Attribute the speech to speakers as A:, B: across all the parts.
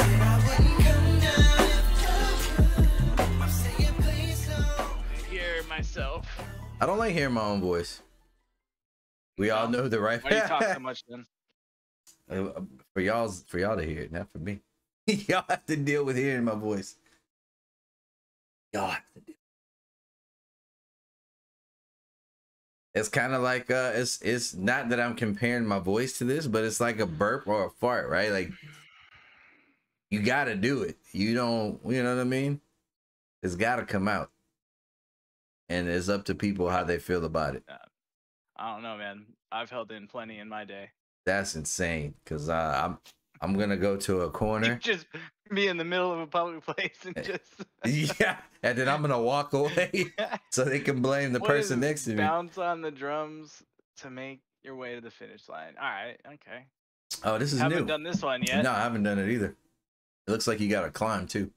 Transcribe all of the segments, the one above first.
A: I wouldn't come down if you I'm saying please don't.
B: Hear myself.
C: I don't like hearing my own voice. We all know the right
B: Why do you talk so much then?
C: Uh, for y'all's for y'all to hear it, not for me. y'all have to deal with hearing my voice. Y'all have to deal. It's kind of like uh it's it's not that I'm comparing my voice to this, but it's like a burp or a fart, right? Like you got to do it. You don't, you know what I mean? It's got to come out. And it's up to people how they feel about it.
B: I don't know, man. I've held in plenty in my day.
C: That's insane cuz uh, I'm I'm going to go to a corner.
B: just be in the middle of a public place and just
C: yeah, and then I'm gonna walk away so they can blame the
B: What
C: person next to me.
B: Bounce on the drums to make your way to the finish line. All right, okay.
C: Oh, this is new.
B: Haven't done this one yet.
C: No, I haven't done it either. It looks like you got to climb too.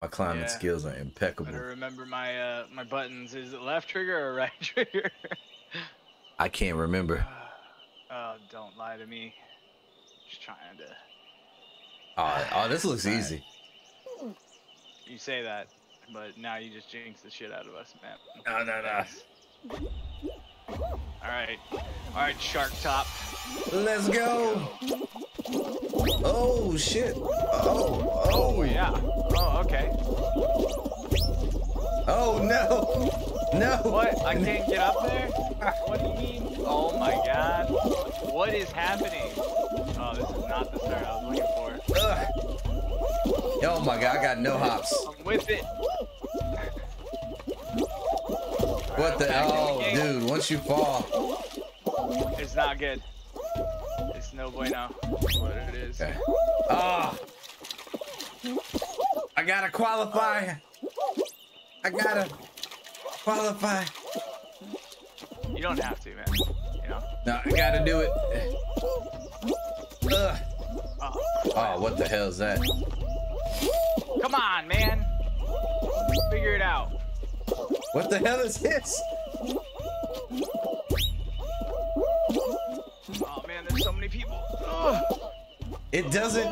C: My climbing
B: Yeah.
C: skills are impeccable.
B: Better remember my uh my buttons. Is it left trigger or right trigger?
C: I can't remember.
B: oh, don't lie to me. Just trying to.
C: Oh, oh this looks
B: Alright.
C: easy.
B: You say that, but now you just jinx the shit out of us, man.
C: No, no, no.
B: All right, all right, shark top.
C: Let's go. Oh shit. Oh, oh, oh,
B: Yeah. Oh, okay.
C: Oh no. No.
B: What? I can't get up there? What do you mean? Oh my god. What is happening? Oh, this is not the start I was looking for.
C: Ugh. Oh my god, I got no hops.
B: I'm with it.
C: What the?
B: back in the
C: Oh, dude, once you fall.
B: It's not good. It's no bueno. What it is.
C: Okay. Ah. I gotta qualify. I gotta qualify.
B: You don't have to, man. You know?
C: No, I gotta do it. Ugh.
B: Oh,
C: Oh, what the hell is that?
B: come on, man. Figure it out.
C: What the hell is this?
B: Oh man, there's so many people. Ugh.
C: It doesn't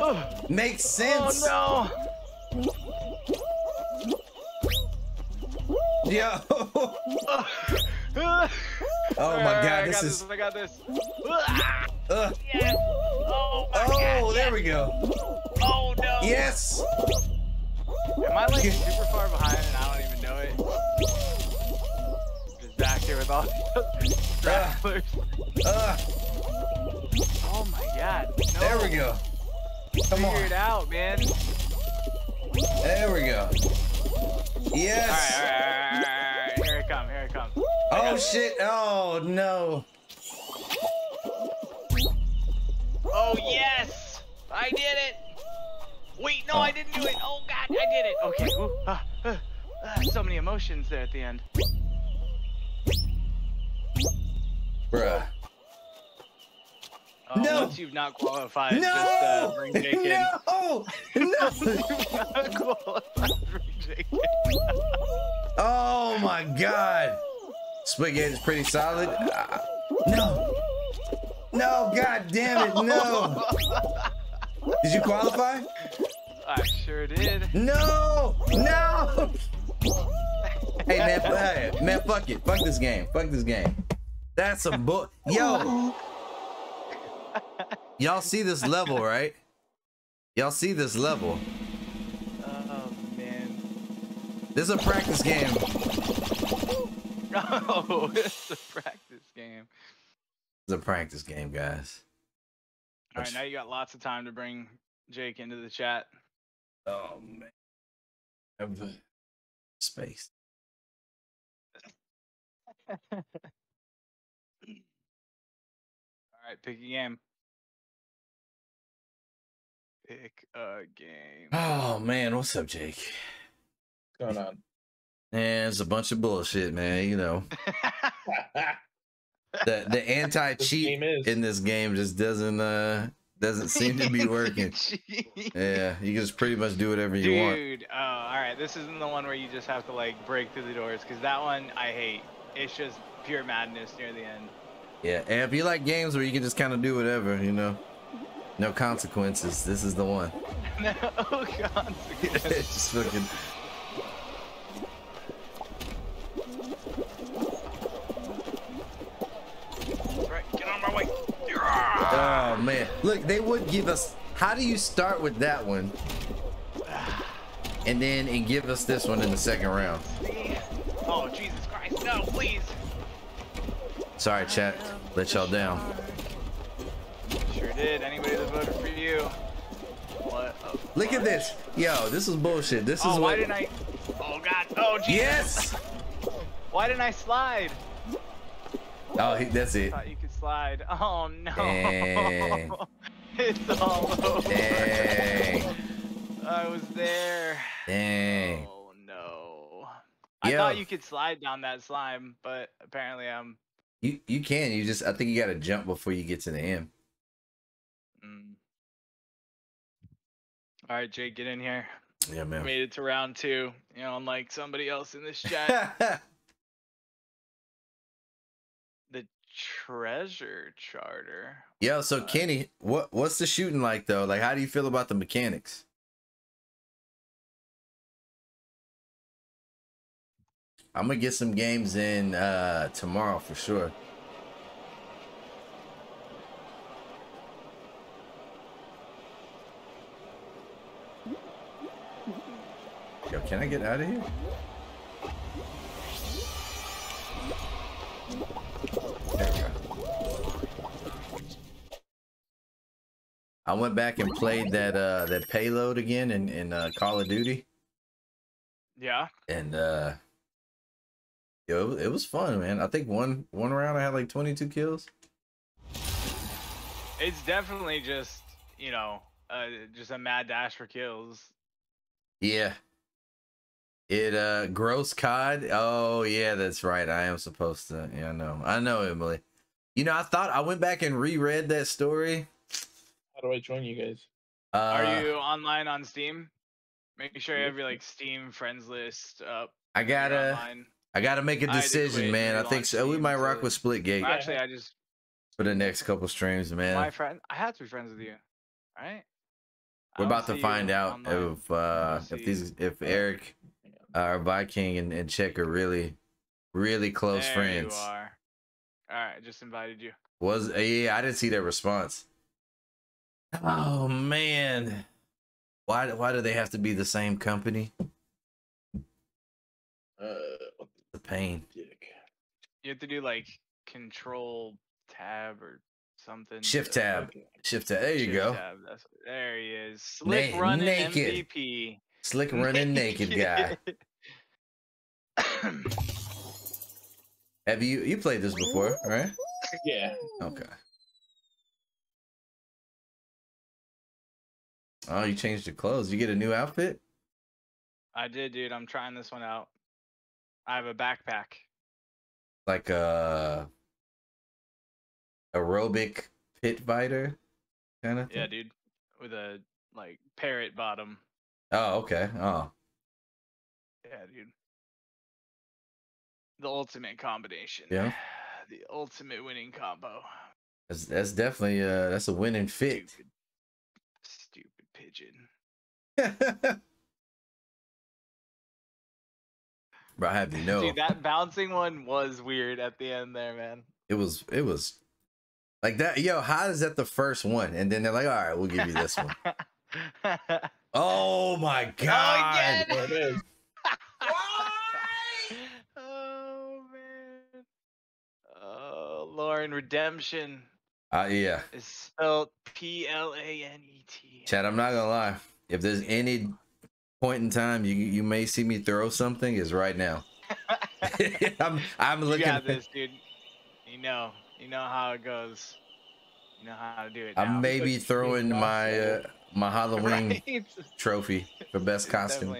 C: make oh, sense.
B: Oh no. Oh
C: Oh my god, this
B: I got
C: is.
B: this. I got this.
C: Ugh.
B: Yes. Oh my oh, god.
C: Oh, there we go.
B: Oh no.
C: Yes.
B: Am I like super far behind and I don't even know it? Just back here with all the stragglers.
C: Ugh.
B: Oh my god. No.
C: There we go. Come
B: Figure
C: on.
B: it out, man.
C: There we go. Yes.
B: Alright, alright, alright, alright, alright. Here it come, here it come.
C: Oh shit. Oh no.
B: Oh yes! I did it! Wait, no, I didn't do it. Oh god, I did it. Okay. Ooh, ah, ah, ah, so many emotions there at the end.
C: Bruh.
B: Oh,
C: No.
B: Once you've not qualified,
C: No.
B: just uh, bring Jake in.
C: No. No.
B: not qualified, bring Jake in.
C: Oh my god. Spaghetti's pretty solid. Ah, no. No, god damn it, no. Did you qualify?
B: I sure did.
C: No! No! hey man, hey, man, fuck it. Fuck this game. Fuck this game. That's a book. Yo. Y'all see this level, right? Y'all see this level.
B: Oh.
C: This is a practice game.
B: No, it's a practice game.
C: It's a practice game, guys.
B: All right, now you got lots of time to bring Jake into the chat.
C: Oh man. Have the space.
B: All right, pick a game. Pick a game.
C: Oh man, what's up, Jake?
D: What's going on?
C: Man, it's a bunch of bullshit, man. You know, the the anti cheat in this game just doesn't uh doesn't seem to be working. Yeah, you can just pretty much do whatever you want.
B: Dude, oh, all right. This isn't the one where you just have to like break through the doors, because that one I hate. It's just pure madness near the end.
C: Yeah, and if you like games where you can just kind of do whatever, you know, No consequences. This is the one.
B: no consequence.
C: Just fucking.
B: right, get on my way.
C: Oh man, look, they would give us. How do you start with that one, and then and give us this one in the second round?
B: Oh Jesus Christ! No, please.
C: Sorry, chat, let y'all down.
B: Sure did. Anybody that voted for you. What?
C: Look at this, yo, this is bullshit. This is
B: Oh,
C: what.
B: why didn't I? Oh God! Oh Jesus!
C: Yes.
B: Why didn't I slide?
C: Oh, he, that's it.
B: could slide. Oh no!
C: Dang.
B: it's all over.
C: Dang,
B: I was there.
C: dang.
B: Oh no! I
C: Yo.
B: thought you could slide down that slime, but apparently I'm.
C: You you can. You just I think you got to jump before you get to the end.
B: Mm. All right, Jake, get in here.
C: Yeah, man.
B: Made it to round two. You know, unlike somebody else in this chat, treasure charter.
C: Yo, so
B: Uh,
C: Kenny, what what's the shooting like though? Like, how do you feel about the mechanics? I'm gonna get some games in uh tomorrow for sure. Yo, can I get out of here? I went back and played that uh that payload again in in uh, Call of Duty,
B: Yeah.
C: and uh yo, it was, it was fun, man. I think one one round I had like 22 kills.
B: It's definitely just, you know, uh, just a mad dash for kills.
C: Yeah. It uh gross cod. Oh yeah, that's right. I am supposed to. Yeah, I know. I know, Emily. You know, I thought I went back and reread that story.
D: How do I join you guys?
C: Uh,
B: Are you online on Steam? Make sure you have your like Steam friends list up.
C: I gotta
B: online.
C: I gotta make a decision,
B: quit
C: man. I think so. We might rock
B: to-
C: with Splitgate
B: Well, Actually, I just
C: for the next couple streams, man.
B: my friend. I have to be friends with you, right? I
C: We're about to find out
B: online.
C: if uh if these if Eric uh, or Viking and, and Check are really really close
B: there
C: friends.
B: You are. All right, just invited you.
C: Was uh, yeah, I didn't see their response. Oh man. Why why do they have to be the same company?
D: Uh,
C: The pain.
D: dick?
B: You have to do like Control Tab or something.
C: Shift
B: to-
C: tab. Shift tab. There you
B: Shift
C: go.
B: Tab, that's, there he is. Slick
C: Na-
B: running
C: naked.
B: MVP.
C: Slick running naked guy. Have you you played this before, right?
D: Yeah.
C: Okay. Oh, you changed your clothes. You get a new outfit?
B: I did, dude. I'm trying this one out. I have a backpack.
C: Like a aerobic pit fighter kind of thing?
B: Yeah, dude. With a like parrot bottom.
C: Oh, okay. Oh.
B: Yeah, dude. The ultimate combination.
C: Yeah.
B: The ultimate winning combo.
C: That's that's definitely uh that's a winning fit.
B: Stupid pigeon.
C: Bro, I have you know
B: Dude, that bouncing one was weird at the end there, man.
C: it was it was like that. Yo, how is that the first one? And then they're like, all right, we'll give you this one. Oh my oh, god.
B: again?
D: There it is.
B: oh man. Oh, Lauren Redemption
C: Uh, yeah.
B: It's spelled P L A N E T.
C: Chad, I'm not gonna lie. If there's any point in time you you may see me throw something, is right now. I'm I'm
B: You
C: looking.
B: got this, dude. You know, you know how it goes. You know how to do it.
C: I
B: now.
C: may be throwing my uh, my Halloween
B: Right?
C: Trophy for best costume.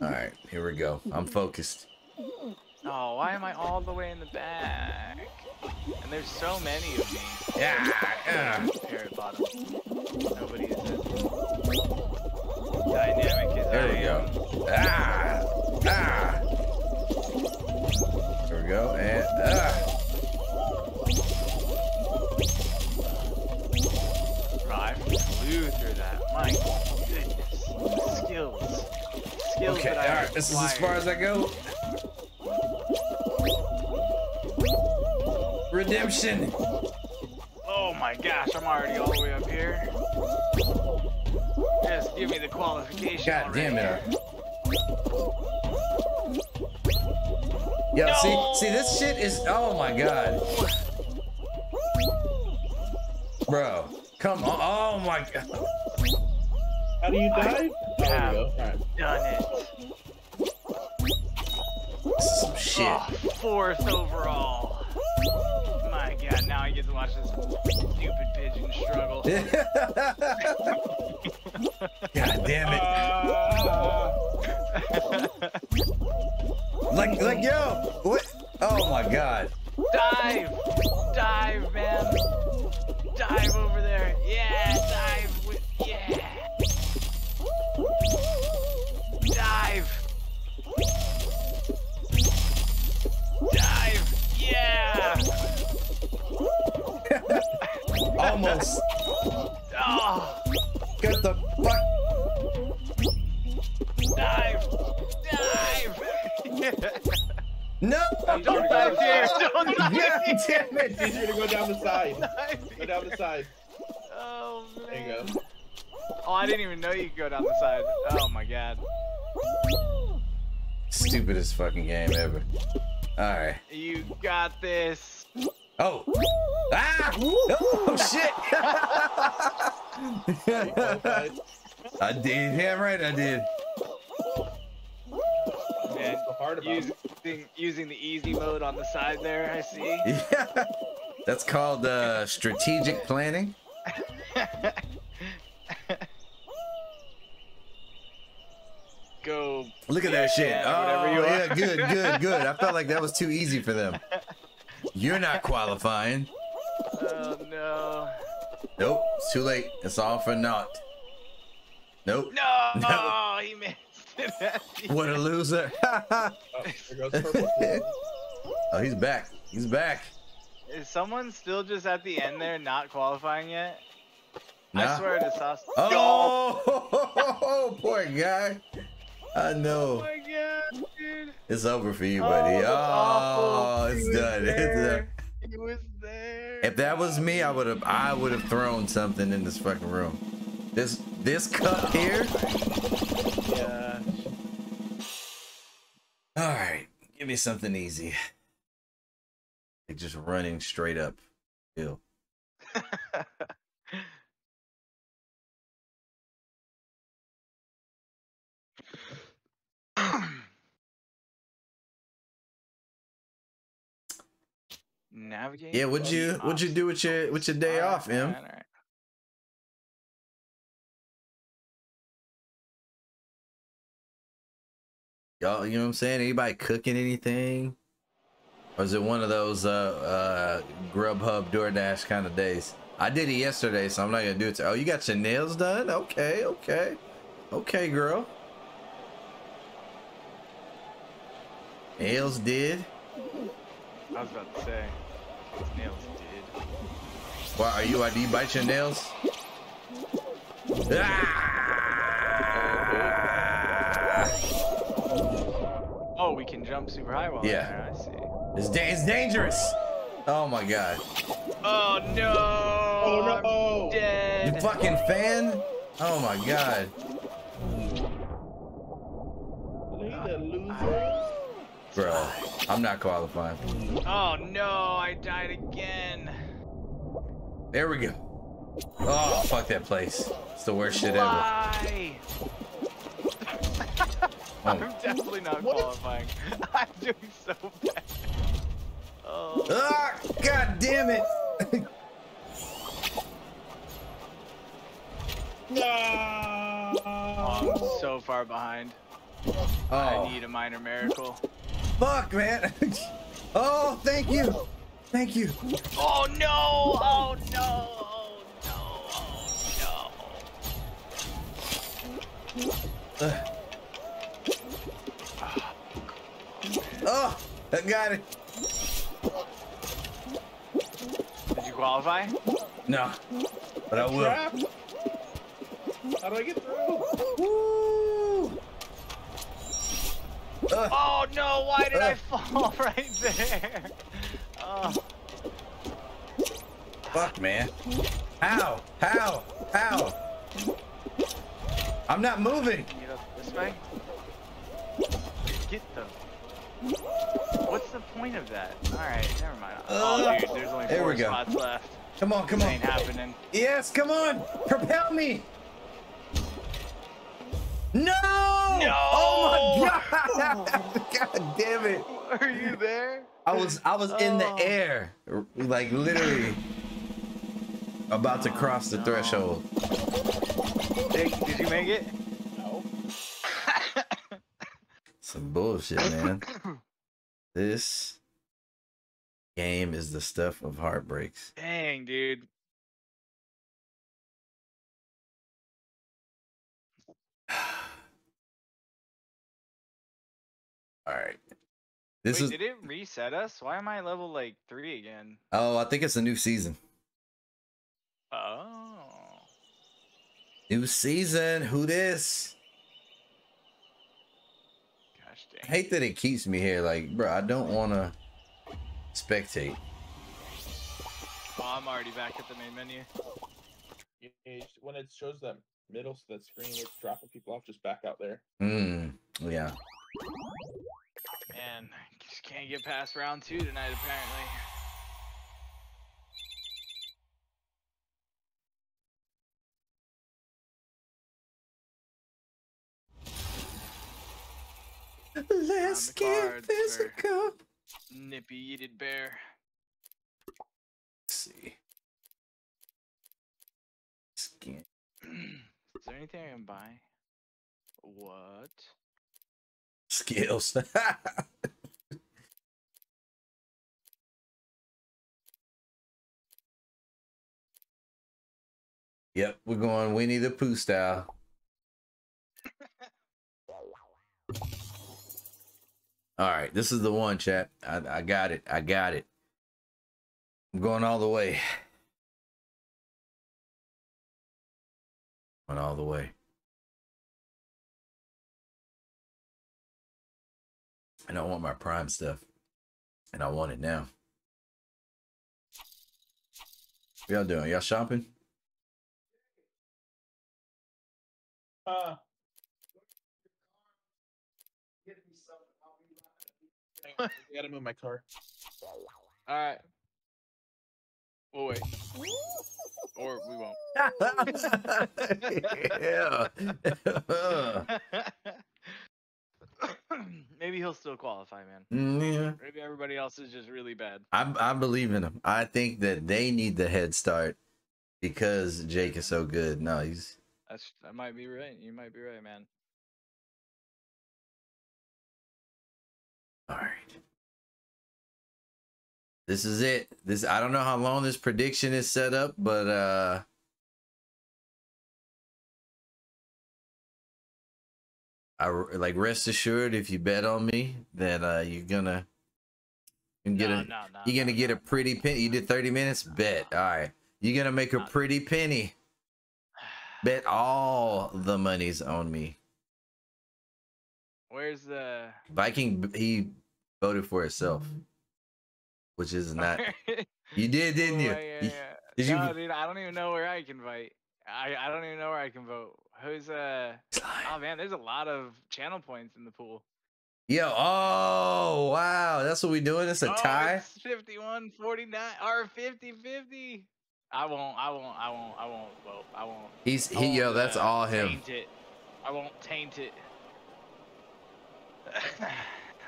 C: All right, here we go. I'm focused.
B: Oh, why am I all the way in the back? And there's so many of me.
C: Yeah, yeah.
B: Parrot bottom. Nobody is as dynamic as
C: There
B: I
C: we
B: am.
C: go. Ah, ah. There we go. And ah.
B: blew through that. My goodness. Skills. Skills
C: Okay,
B: that I
C: alright, this is as far as I go. Redemption.
B: Oh my gosh, I'm already all the way up here. Just give me the qualification.
C: God damn it. Yo,
B: No.
C: see, see, this shit is. Oh my god, bro, come on. Oh my god.
D: How do you die? Oh, there
B: have
D: we go.
B: Done it.
C: This is some shit.
B: Oh, fourth overall. Struggle.
C: God damn it.
D: Ah.
C: Like, like, yo, what? Oh my god.
B: Dive, here!
C: damn it.
D: It's easier to go down the side. Go down the side.
B: Oh man.
D: There you go.
B: Oh, I didn't even know you could go down the side. Oh my god!
C: Stupidest fucking game ever. All right.
B: You got this!
C: Oh. Ah! Oh shit! I did. Damn right I did.
B: Man,
D: so hard about it?
B: using using the easy mode on the side there. I see.
C: Yeah. That's called uh, strategic planning.
B: Go.
C: Look at that shit.
B: Yeah,
C: oh,
B: you
C: yeah, good, good, good. I felt like that was too easy for them. You're not qualifying.
B: Oh no.
C: Nope, it's too late. It's all for naught. Nope.
B: No!
C: No.
B: he missed it. at the
C: What a loser.
D: Oh, there goes purple.
C: oh, he's back. He's back.
B: Is someone still just at the end there, not qualifying yet?
C: Nah.
B: I swear to sauce.
C: Oh, poor guy. I
B: Oh
C: know.
B: my god, dude.
C: It's over for you,
B: Oh,
C: buddy.
B: that's
C: Oh, it's done. It's done.
B: He was there.
C: If that was me, I would have I would have thrown something in this fucking room. This this cup here.
B: Yeah.
C: All right, give me something easy. Like just running straight up. Ew.
B: Navigate.
C: Yeah, what'd you what'd you do with your with your day off, Em? Y'all, you know what I'm saying? Anybody cooking anything? Or is it one of those uh uh Grubhub DoorDash kind of days? I did it yesterday, so I'm not gonna do it. To, oh, you got your nails done? Okay, okay, okay, girl. Nails did.
B: I was about to say. Nails did.
C: Why are you? Do you bite your nails? Ah!
B: Can jump super high while
C: Yeah.
B: there. I see.
C: It's, da- it's dangerous. Oh my god.
B: Oh no!
D: Oh no!
C: You
B: Dead.
C: fucking fan? Oh my god. Bro, I'm not qualifying.
B: Oh no! I died again.
C: There we go. Oh, fuck that place. It's the worst shit ever.
B: Why? I'm
C: Oh.
B: definitely not
D: What?
B: qualifying. I'm doing so bad. Oh.
C: Ah, god damn it.
D: No!
B: I'm so far behind. I
C: Oh,
B: need a minor miracle.
C: fuck, man. Oh, thank you. Thank you.
B: Oh no! Oh no! Oh no! Oh no!
C: Ugh. Oh, I got it.
B: Did you qualify?
C: No, but I will.
D: Trap? How do I get through?
C: Woo! Uh,
B: Oh no, why did I
C: Uh.
B: fall right there? Oh,
C: fuck, man. How? How? How? I'm not moving.
B: get up this way. What's the point of that? Alright, never mind. Oh,
C: Uh,
B: dude, there's only
C: there
B: four
C: we go.
B: spots left.
C: Come on, come
B: This
C: on.
B: ain't happening.
C: Yes, come on. Propel me. No!
B: No!
C: Oh my god! god damn it!
B: Are you there?
C: I was I was in the
B: Oh.
C: air, like literally about to cross the
B: no.
C: threshold.
B: Did, did you make it?
C: Some bullshit, man. this game is the stuff of heartbreaks.
B: Dang, dude.
C: All right. This
B: Wait,
C: is
B: did it reset us? Why am I level like three again?
C: oh, I think it's a new season.
B: Oh.
C: New season. Who this?
B: Gosh
C: I hate that it keeps me here. Like, bro, I don't want to spectate.
B: Oh, I'm already back at the main menu.
D: You, you when it shows that middle s- that screen with dropping people off, just back out there.
C: Hmm. Yeah.
B: Man, just can't get past round two tonight, apparently.
C: Let's get physical.
B: Nippy eated bear.
C: Let's see. Skin.
B: Is there anything I can buy? What?
C: Skills. yep, we're going Winnie the Pooh style. All right, this is the one, chat. I, I got it. I got it. I'm going all the way. Going all the way. And I want my prime stuff. And I want it now. What y'all doing? Y'all shopping?
D: Uh, I gotta move my car.
B: Alright. We'll wait. Or we won't.
C: yeah.
B: Maybe he'll still qualify, man.
C: Mm, yeah.
B: Maybe everybody else is just really bad.
C: I I believe in him. I think that they need the head start because Jake is so good. No, he's
B: That's that might be right. You might be right, man.
C: all right. This is it. This I don't know how long this prediction is set up, but uh I like rest assured if you bet on me that uh you're gonna you get
B: no,
C: a
B: no, no,
C: you're gonna get a pretty penny. You did 30 minutes? Bet. All right. You're gonna make a pretty penny. Bet all the money's on me.
B: Where's the
C: Viking he voted for himself. Which is not you did, didn't you?
B: Oh, yeah, yeah.
C: Did you
B: no, dude, I don't even know where I can vote. I, I don't even know where I can vote. Who's uh oh man, there's a lot of channel points in the pool.
C: Yo, oh wow, that's what we doing. It's a
B: oh,
C: tie.
B: It's 51 49 or 50 50. I won't I won't I won't I won't vote. I won't
C: He's he yo,
B: won't,
C: that's
B: uh,
C: all him.
B: Taint it. I won't taint it.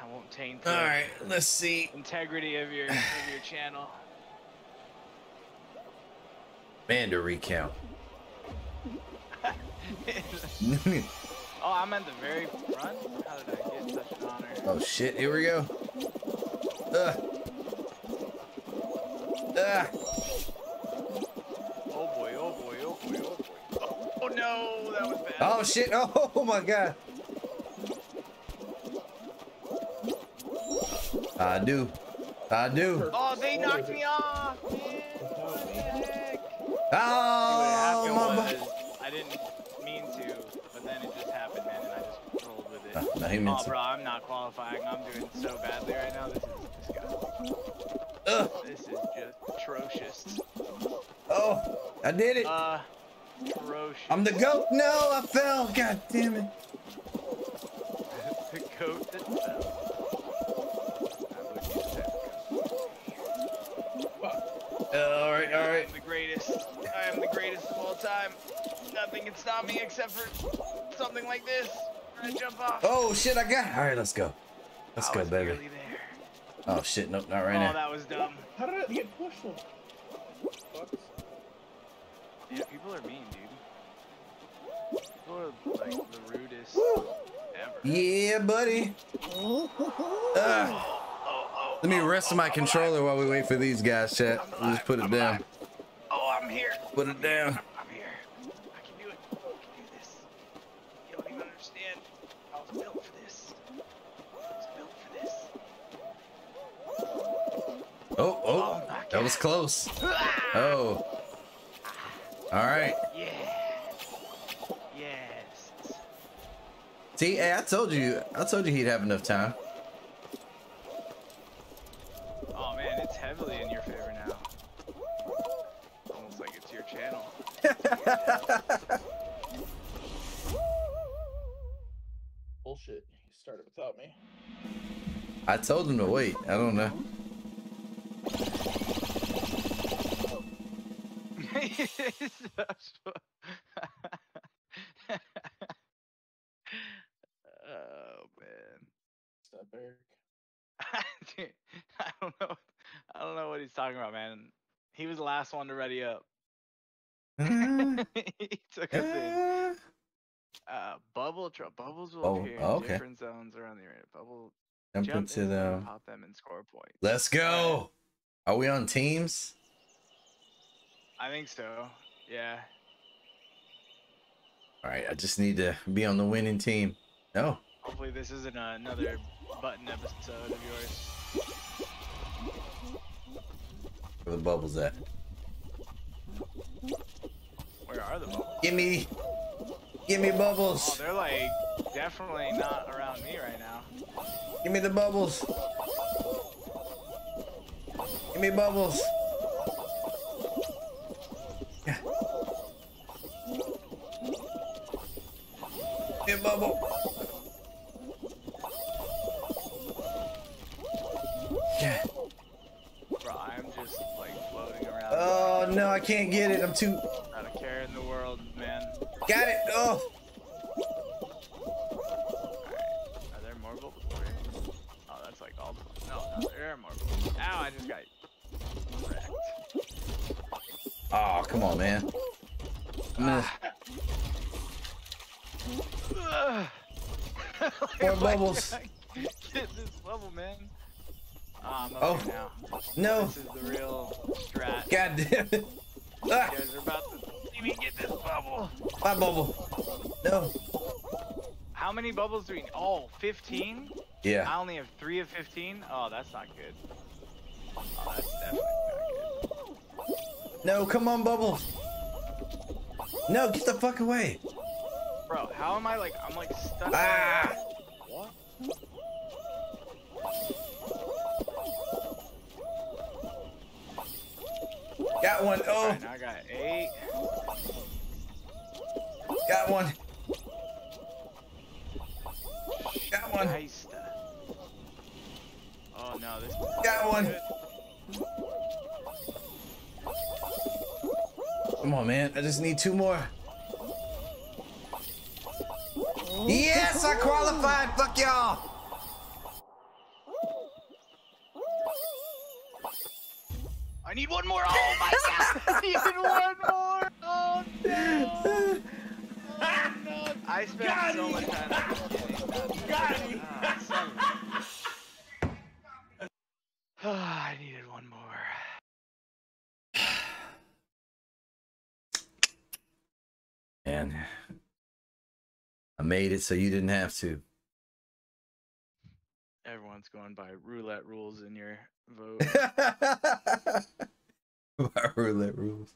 B: I won't taint
C: All
B: the
C: right, let's see.
B: integrity of your of your channel.
C: Man to recount.
B: oh, I'm at the very front. How did I get such an honor?
C: oh shit, here we go. Ugh. Ah.
B: Oh boy, oh boy, oh boy, oh boy. Oh, oh no, that was bad.
C: Oh shit! Oh my god! I do. I do.
B: Oh, they knocked me off. Oh, my was, I didn't mean
C: to, but then it just
B: happened,
C: man,
B: and I just rolled with it.
C: Ah, no, no, he meant
B: oh, bro, I'm not qualifying. I'm doing so badly right now. This is disgusting.
C: Ugh.
B: This is just atrocious.
C: Oh, I did it.
B: Uh, atrocious.
C: I'm the goat. No, I fell. God damn it.
B: the goat that fell. Nothing can stop me except for something like this. I jump off.
C: Oh shit, I got. All right, let's go. Let's
B: I
C: go,
B: was
C: baby.
B: there.
C: Oh shit, nope, not right
B: oh,
C: now.
B: that was dumb.
D: How did I get pushed? though?
B: Yeah, people are mean, dude. People are like the rudest ever.
C: Yeah, buddy.
B: Oh,
C: Ugh.
B: oh,
C: Let me
B: oh,
C: rest
B: oh,
C: my oh,
B: I'm
C: controller while we wait for these guys, chat.
B: I'm
C: just put it
B: I'm
C: down.
B: alive. Oh, I'm here.
C: Put it down.
B: I'm, I'm here. I can do it. I can do this. You don't even understand. I was built for this. I was built for this.
C: Oh, oh,
B: Oh
C: that was close. Oh. All right.
B: Yeah. Yes.
C: See, hey, I told you, I told you he'd have enough time.
B: Oh man, it's heavily in your favor now. Almost like it's your channel.
D: Bullshit. He started without me.
C: I told him to wait. I don't know.
B: Oh man.
D: Stop, Eric.
B: Dude, I don't know. I don't know what he's talking about, man. He was the last one to ready up.
C: Uh,
B: he took us in.
C: uh,
B: bubble tr- bubbles will
C: Oh,
B: appear in
C: okay.
B: different zones around the area. Bubble
C: Jump
B: jump
C: into
B: in
C: the.
B: pop them and score points.
C: Let's go. Are we on teams?
B: I think so. Yeah.
C: All right. I just need to be on the winning team. No.
B: Hopefully this isn't another button episode of yours.
C: Where the bubbles at?
B: Where are the bubbles?
C: Give me. Give me bubbles.
B: Oh,
C: bubbles.
B: they're like definitely not around me right now.
C: Give me the bubbles. Give me bubbles. Give bubble. Yeah.
B: Bro, I'm just like floating around.
C: Oh no, I can't get it. I'm too.
B: Not a care in the world, man.
C: Got it. Oh.
B: Are there more bubbles? Oh, that's like all the No, no, there are more bubbles. Ow, I just got wrecked.
C: Oh, come on, man. I'm gonna-
B: Ugh.
C: More bubbles.
B: Get this bubble, man. Ah, I'm
C: Oh.
B: here now.
C: No.
B: This is the real strat.
C: God damn it. Ah,
B: You guys are about to see me get this bubble.
C: my bubble. No.
B: How many bubbles do we? Oh, 15?
C: Yeah.
B: I only have three of 15. Oh, that's not good. Oh, that's definitely not good.
C: No, come on, bubbles. No, get the fuck away.
B: Bro, how am I like? I'm like stuck.
C: Ah.
B: What?
C: Got one. Oh,
B: Alright, now I got eight.
C: got one. Got one.
B: Nice. Oh no, this.
C: Got one.
B: Good.
C: Come on, man. I just need two more. Yes, I qualified. Fuck y'all.
B: I need one more. Oh my god! I need one more. Oh no! Oh no! I spent
D: Got
B: so much time. at the beginning.
D: Got him.
B: Ah, son of a- Ah, I needed one more.
C: And I made it so you didn't have to.
B: Everyone's going by roulette rules in your vote.
C: My roulette rules.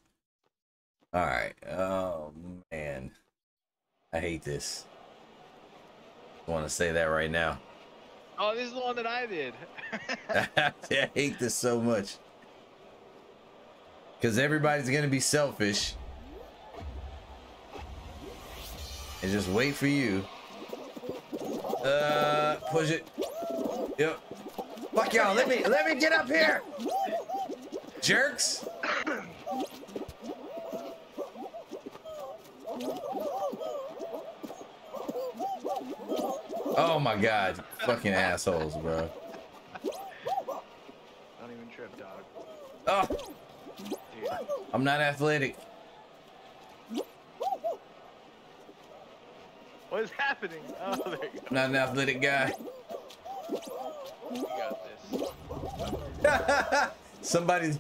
C: All right. Oh man, I hate this. I want to say that right now.
B: Oh, this is the one that I did.
C: I hate this so much. Because everybody's going to be selfish. And just wait for you. Uh, push it. Yep. Fuck y'all. Let me, let me get up here. Jerks. Oh my god. Fucking assholes, bro.
B: Don't even trip, dog.
C: Oh,
B: Dude.
C: I'm not athletic.
B: What is happening? Oh, there you go.
C: Not an athletic guy.
B: You got this.
C: Somebody's.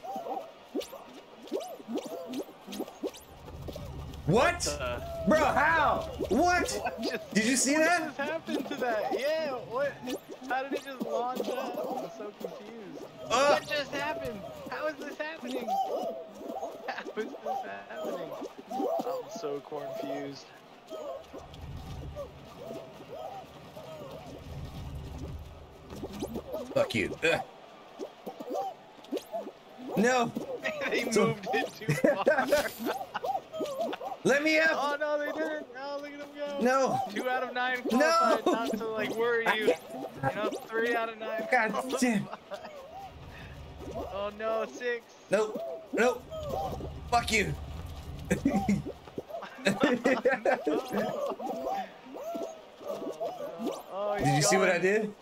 C: What?
B: Uh,
C: Bro, how? What?
B: what just,
C: Did you see
B: what
C: that?
B: just happened to that? Yeah, what? How did it just launch that? I'm so confused.
C: Ugh.
B: What just happened? How is this happening? How is this happening? I'm so confused.
C: Fuck you. Ugh. No.
B: they
C: So-
B: moved it too far.
C: Let me out.
B: oh no, they didn't. Oh, look at them go.
C: No.
B: Two out of nine
C: No.
B: Not to like worry you. You know, three out of nine.
C: God
B: qualified.
C: damn.
B: Oh no, six.
C: Nope. Nope. Fuck you.
B: Oh, he's oh, oh,
C: Did you see what I did?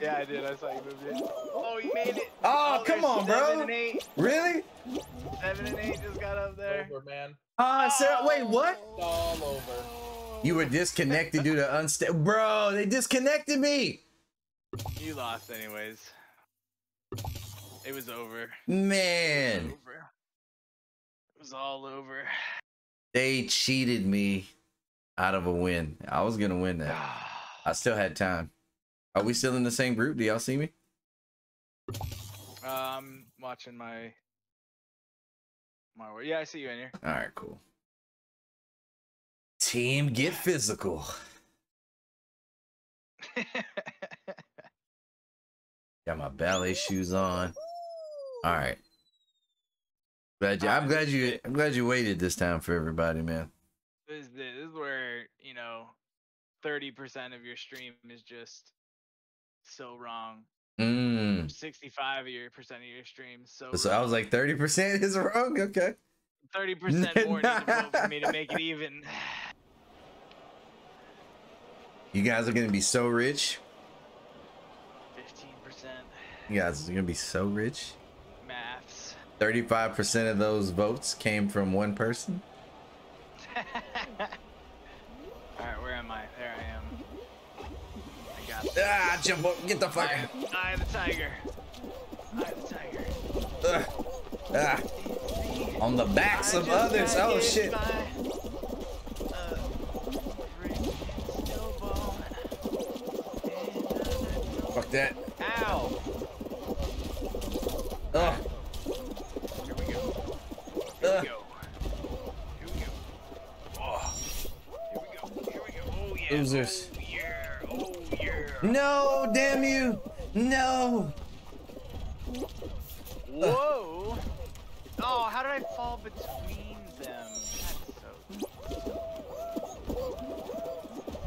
B: Yeah, I did. I saw you move it. Oh, you made it.
C: Oh, come on, bro.
B: Seven and eight.
C: Really?
B: Seven and eight just got up there.
D: Over, man.
C: Uh, Sarah, wait, what?
D: All over.
C: You were disconnected due to unsta- Bro, they disconnected me.
B: You lost anyways. It was over.
C: Man,
B: Over. It was all over.
C: they cheated me out of a win. I was gonna win that. I still had time. Are we still in the same group? Do y'all see me?
B: um, watching my my work. Yeah, I see you in here.
C: All right, cool. Team get physical. Got my ballet shoes on. All right. Glad you, I'm glad you. I'm glad you waited this time for everybody, man.
B: this, is this is where you know, thirty percent of your stream is just so wrong.
C: Mm.
B: Sixty-five of your percent of your streams. so.
C: So I was like, thirty percent is wrong. Okay.
B: thirty percent more need to vote for me to make it even.
C: You guys are gonna be so rich.
B: Fifteen percent
C: You guys are gonna be so rich.
B: maths.
C: Thirty-five percent of those votes came from one person.
B: All right, where am I? There I am. I got this.
C: Ah, jump up! Get the fuck.
B: I, I the tiger. I am the tiger.
C: Ugh. Ah, on the backs
B: I
C: of others. Oh shit.
B: by, uh.
C: Fuck that.
B: Ow!
C: Ugh.
B: Here we go. Here
C: Ugh.
B: we go. Here we go. Oh. Here we go. Here we go. Oh yeah.
C: Losers. No, damn you. No.
B: Whoa! Oh, how did I fall between them? That's so.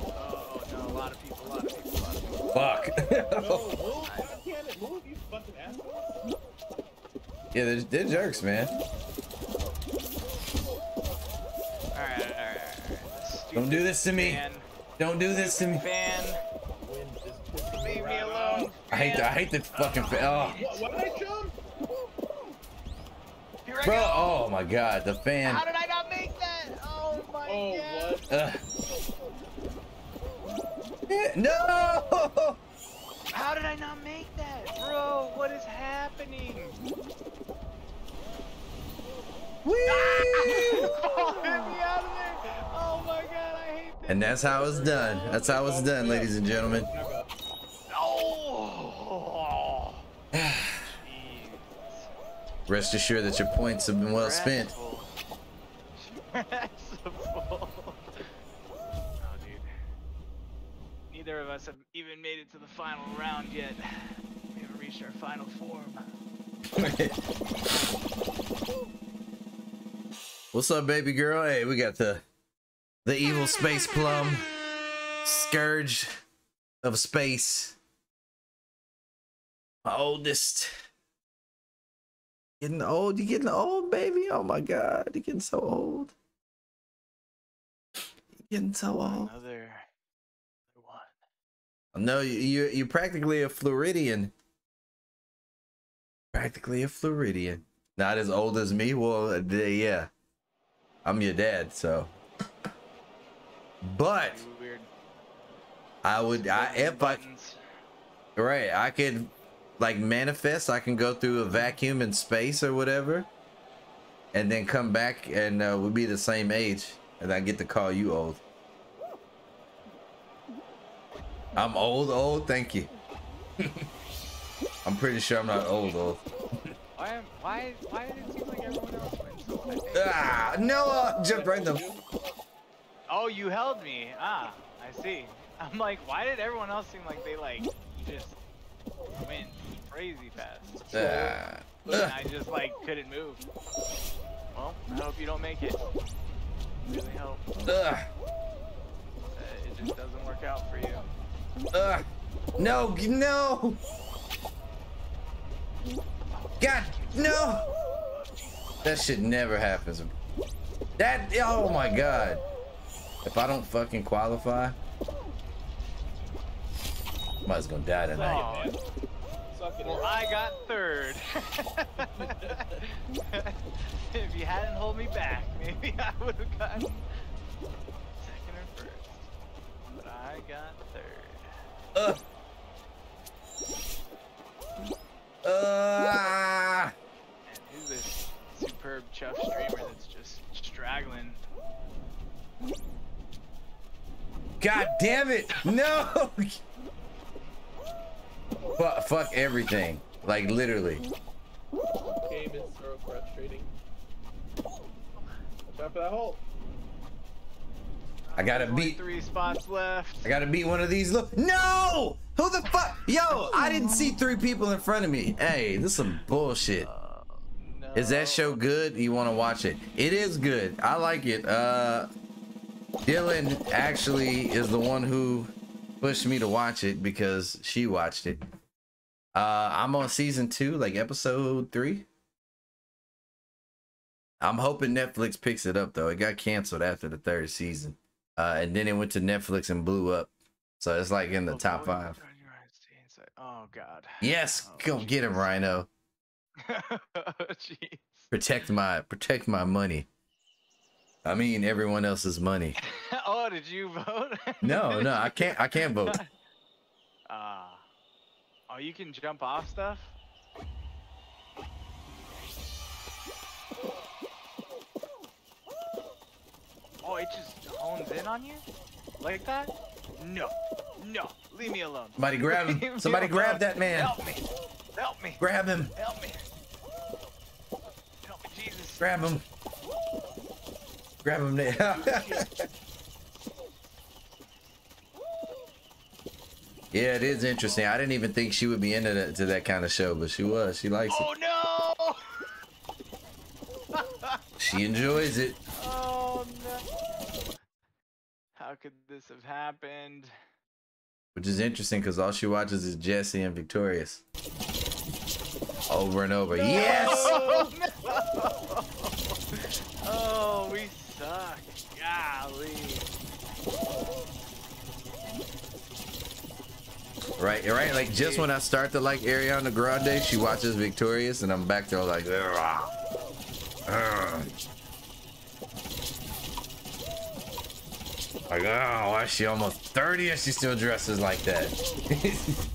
B: Oh no, a lot of people, a lot of people, a lot of people.
C: Fuck.
D: No, move. God damn it, move, you fucking asshole.
C: yeah, they're, they're jerks, man.
B: Alright, alright, alright.
C: Don't do this to me.
B: Fan,
C: Don't do this to me.
B: fan,
C: hate the, I hate the fucking. Fa- oh,
D: What, why did I jump?
B: Here I
C: bro.
B: go.
C: Oh my god, the fan.
B: How did I not make that? Oh my
D: Oh,
B: god.
D: what?
C: Eh, no.
B: How did I not make that? Bro, what is happening?
C: Whee!
B: oh, get me out of there. Oh my god, I hate this.
C: And that's how it's done. That's how it's done, ladies and gentlemen.
B: Oh. Jeez.
C: Rest assured that your points have been well spent.
B: Stressful. Oh, dude. Neither of us have even made it to the final round yet. We haven't reached our final form.
C: What's up, baby girl? Hey, we got the the evil space plum, scourge of space, my oldest. Getting old, you getting old, baby. Oh my god, you getting so old. you getting so old.
B: Another, another one.
C: No, you you you're practically a Floridian. Practically a Floridian. Not as old as me. Well, uh, yeah, I'm your dad, so. But I would, I if I right, I could like manifest. I can go through a vacuum in space or whatever, and then come back and uh, we'll be the same age, and I get to call you old. I'm old, old. Thank you. I'm pretty sure I'm not old, old.
B: Why, am- why, why did it seem like everyone else went so?
C: Ah, Noah jumped right in the.
B: Oh, you held me. Ah, I see. I'm like, why did everyone else seem like they like just went crazy fast?
C: Ah.
B: And I just like couldn't move. Well, I hope you don't make it. Really hope
C: Ugh.
B: that it just doesn't work out for you.
C: Ugh. No, no. God, no. That shit never happens. That, oh my God. If I don't fucking qualify, somebody's gonna die tonight.
B: Oh, well,
D: up.
B: I got third. if you hadn't hold me back, maybe I would have gotten second or first. But I got third.
C: Ugh. Uh,
B: And who's this superb chuff streamer that's just straggling?
C: God damn it! No! fuck, fuck everything. Like literally.
D: Game is so frustrating. Watch out for that hole.
C: I gotta
B: Only
C: beat.
B: three spots left.
C: I gotta beat one of these. Look, no! Who the fuck? Yo, I didn't see three people in front of me. Hey, this is some bullshit.
B: Uh, no.
C: Is that show good? You want to watch it? It is good. I like it. Uh, Dylan actually is the one who pushed me to watch it because she watched it. Uh, I'm on season two, like episode three. I'm hoping Netflix picks it up though. It got canceled after the third season, uh, and then it went to Netflix and blew up. So it's like in the top five.
B: turning your eyes to the inside. Oh god.
C: Yes,
B: Oh,
C: go get him. Rhino.
B: Jeez.
C: Protect my protect my money. I mean everyone else's money.
B: oh, did you vote?
C: No, no, I can't. I can't vote.
B: Ah. oh, you can jump off stuff. Oh, it just hones in on you like that? No, no, leave me alone.
C: Somebody grab him. Somebody grab that man.
B: Help me! Help me!
C: Grab him.
B: Help me! Help me, Jesus!
C: Grab him. Grab him there. yeah, it is interesting. I didn't even think she would be into that, to that kind of show, but she was. She likes it.
B: Oh no!
C: She enjoys it.
B: Oh no! How could this have happened?
C: Which is interesting because all she watches is Jessie and Victorious. Over and over. Yes!
B: Oh, no! oh, we Golly.
C: Right, right. Like just when I start to like Ariana Grande, she watches Victorious, and I'm back there like, like, oh, why is she almost 30 and she still dresses like that?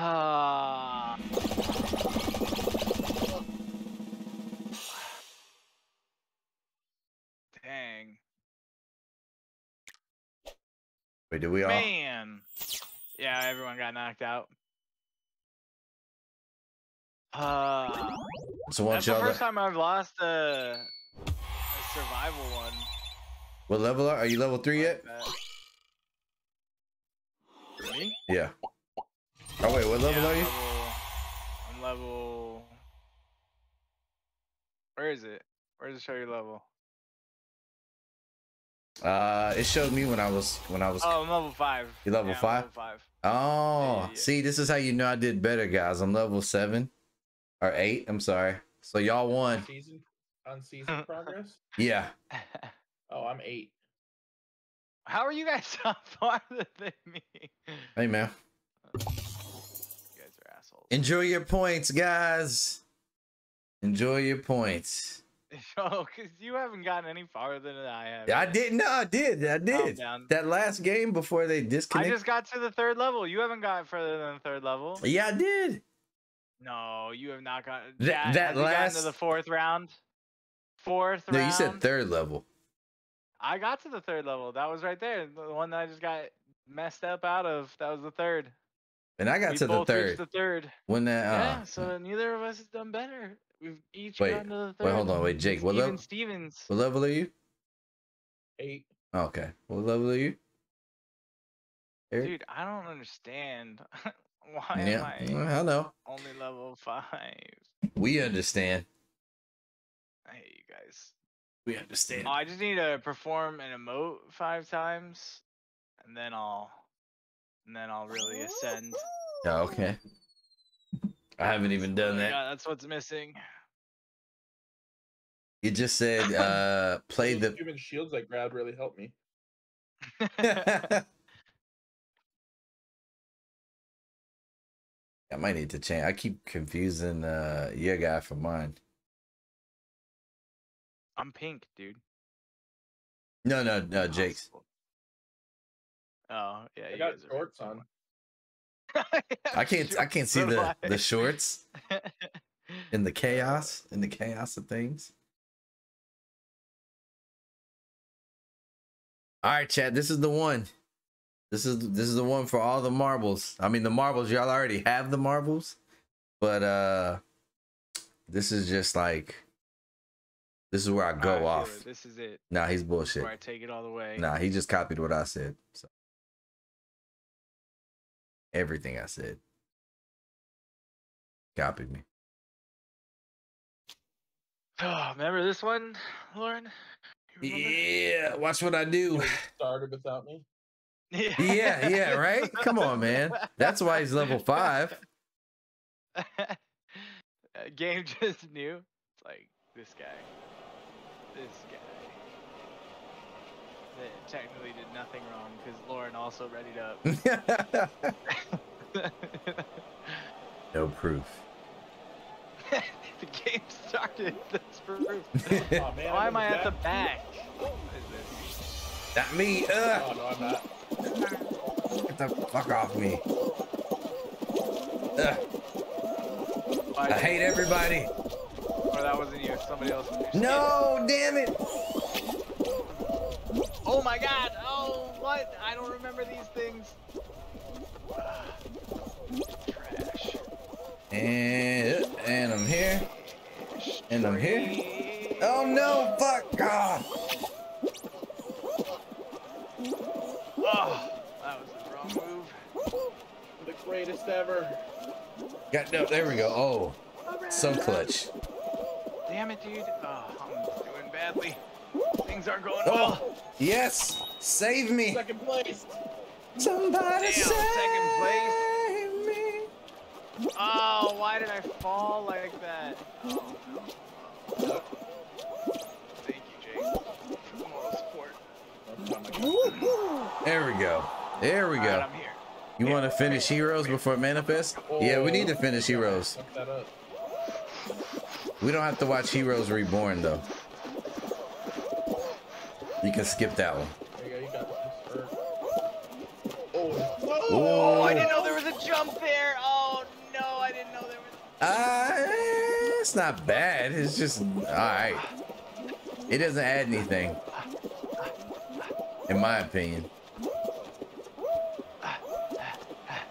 B: Ah. Dang.
C: Wait, did we all?
B: Man. Yeah, everyone got knocked out. Uh,
C: So
B: that's the first time I've lost a, a survival one.
C: what level are? Are you level three yet?
B: Me?
C: Yeah. Oh wait, what level
B: Yeah,
C: are you?
B: level- I'm level. Where is it? Where does it show your level?
C: Uh, it showed me when I was when I was.
B: Oh, I'm level five.
C: You level
B: Yeah,
C: five?
B: Level five.
C: Oh,
B: yeah, yeah.
C: see, this is how you know I did better, guys. I'm level seven or eight. I'm sorry. So y'all won.
D: Season on season progress.
C: Yeah.
D: Oh, I'm eight.
B: How are you guys so farther than me?
C: Hey man,
B: You guys are assholes.
C: enjoy your points, guys. Enjoy your points.
B: Oh, because you haven't gotten any farther than I have.
C: I did. No, I did. I did. That last game before they disconnected.
B: I just got to the third level. You haven't gotten further than the third level.
C: Yeah, I did.
B: No, you have not gotten.
C: That- that
B: you to the fourth round. Fourth
C: No,
B: round.
C: you said third level.
B: I got to the third level. That was right there. The one that I just got messed up out of. That was the third.
C: And I got
B: we
C: to the third.
B: The third.
C: When that. Uh,
B: yeah. So neither of us has done better. We've each
C: Wait,
B: gotten to the third.
C: wait, hold on, wait, Jake, what
B: Steven
C: level-
B: Stevens.
C: what level are you?
D: Eight.
C: Oh, okay. What level are you? Eric?
B: Dude, I don't understand. Why
C: yeah.
B: am I
C: I know.
B: only level five?
C: We understand.
B: I hate you guys.
C: We understand.
B: Oh, I just need to perform an emote five times, and then I'll, and then I'll really ascend.
C: Oh, okay. I haven't even done that.
B: Yeah, that's what's missing.
C: You just said uh play the
D: human shields I grabbed really helped me.
C: I might need to change. I keep confusing uh your guy for mine.
B: I'm pink, dude.
C: No, no, no, Jake's.
B: Oh yeah,
D: I
B: you
D: got shorts on.
C: I can't I can't see the the shorts in the chaos in the chaos of things. All right, Chad, this is the one. This is this is the one for all the marbles. I mean the marbles, y'all already have the marbles, but uh this is just like this is where I go
B: here,
C: off.
B: This is it.
C: Nah, he's bullshit.
B: Where I take it all the way.
C: Nah, he just copied what I said. So everything I said. Copied me.
B: Oh, remember this one, Lauren?
C: Yeah, watch what I do.
D: Started without me.
C: Yeah, yeah, right? Come on, man. That's why he's level five.
B: Game just knew. It's like this guy. This guy. That technically did nothing wrong because Lauren also readied up.
C: no proof.
B: the game started. That's proof.
D: Oh, man,
B: Why
D: I'm
B: am I at the
D: back.
B: back? What is
C: Not me.
D: Uh.
C: Oh
D: no, I'm not.
C: Get the fuck off me. Ugh. I hate everybody.
B: Or that wasn't you. Somebody else.
C: No, damn it.
B: Oh my god. Oh, what? I don't remember these things. Trash.
C: And and I'm here. And I'm here. Oh no, fuck. Ah.
B: Oh, that was the wrong move.
D: The greatest ever.
C: Got no, there we go. Oh, so clutch.
B: Damn it, dude. Oh, I'm doing badly. Things aren't going
C: Oh,
B: well.
C: yes. Save me.
D: Second place.
C: Somebody
B: Damn,
C: save
B: second place.
C: me.
B: Oh, why did I fall like that? Oh, no. Thank you, Jake, for the moral support.
D: That's how I got-
C: There we go. There we
B: Alright,
C: go.
B: I'm here.
C: You want to finish Heroes before Manifest? Yeah, we need to finish Heroes.
D: That up.
C: We don't have to watch Heroes Reborn though. You can skip that one.
D: There you go. You got this. Or- Oh.
B: I didn't know there was a jump there. Oh no, I didn't know there was.
C: uh, it's not bad. It's just all right. It doesn't add anything, in my opinion.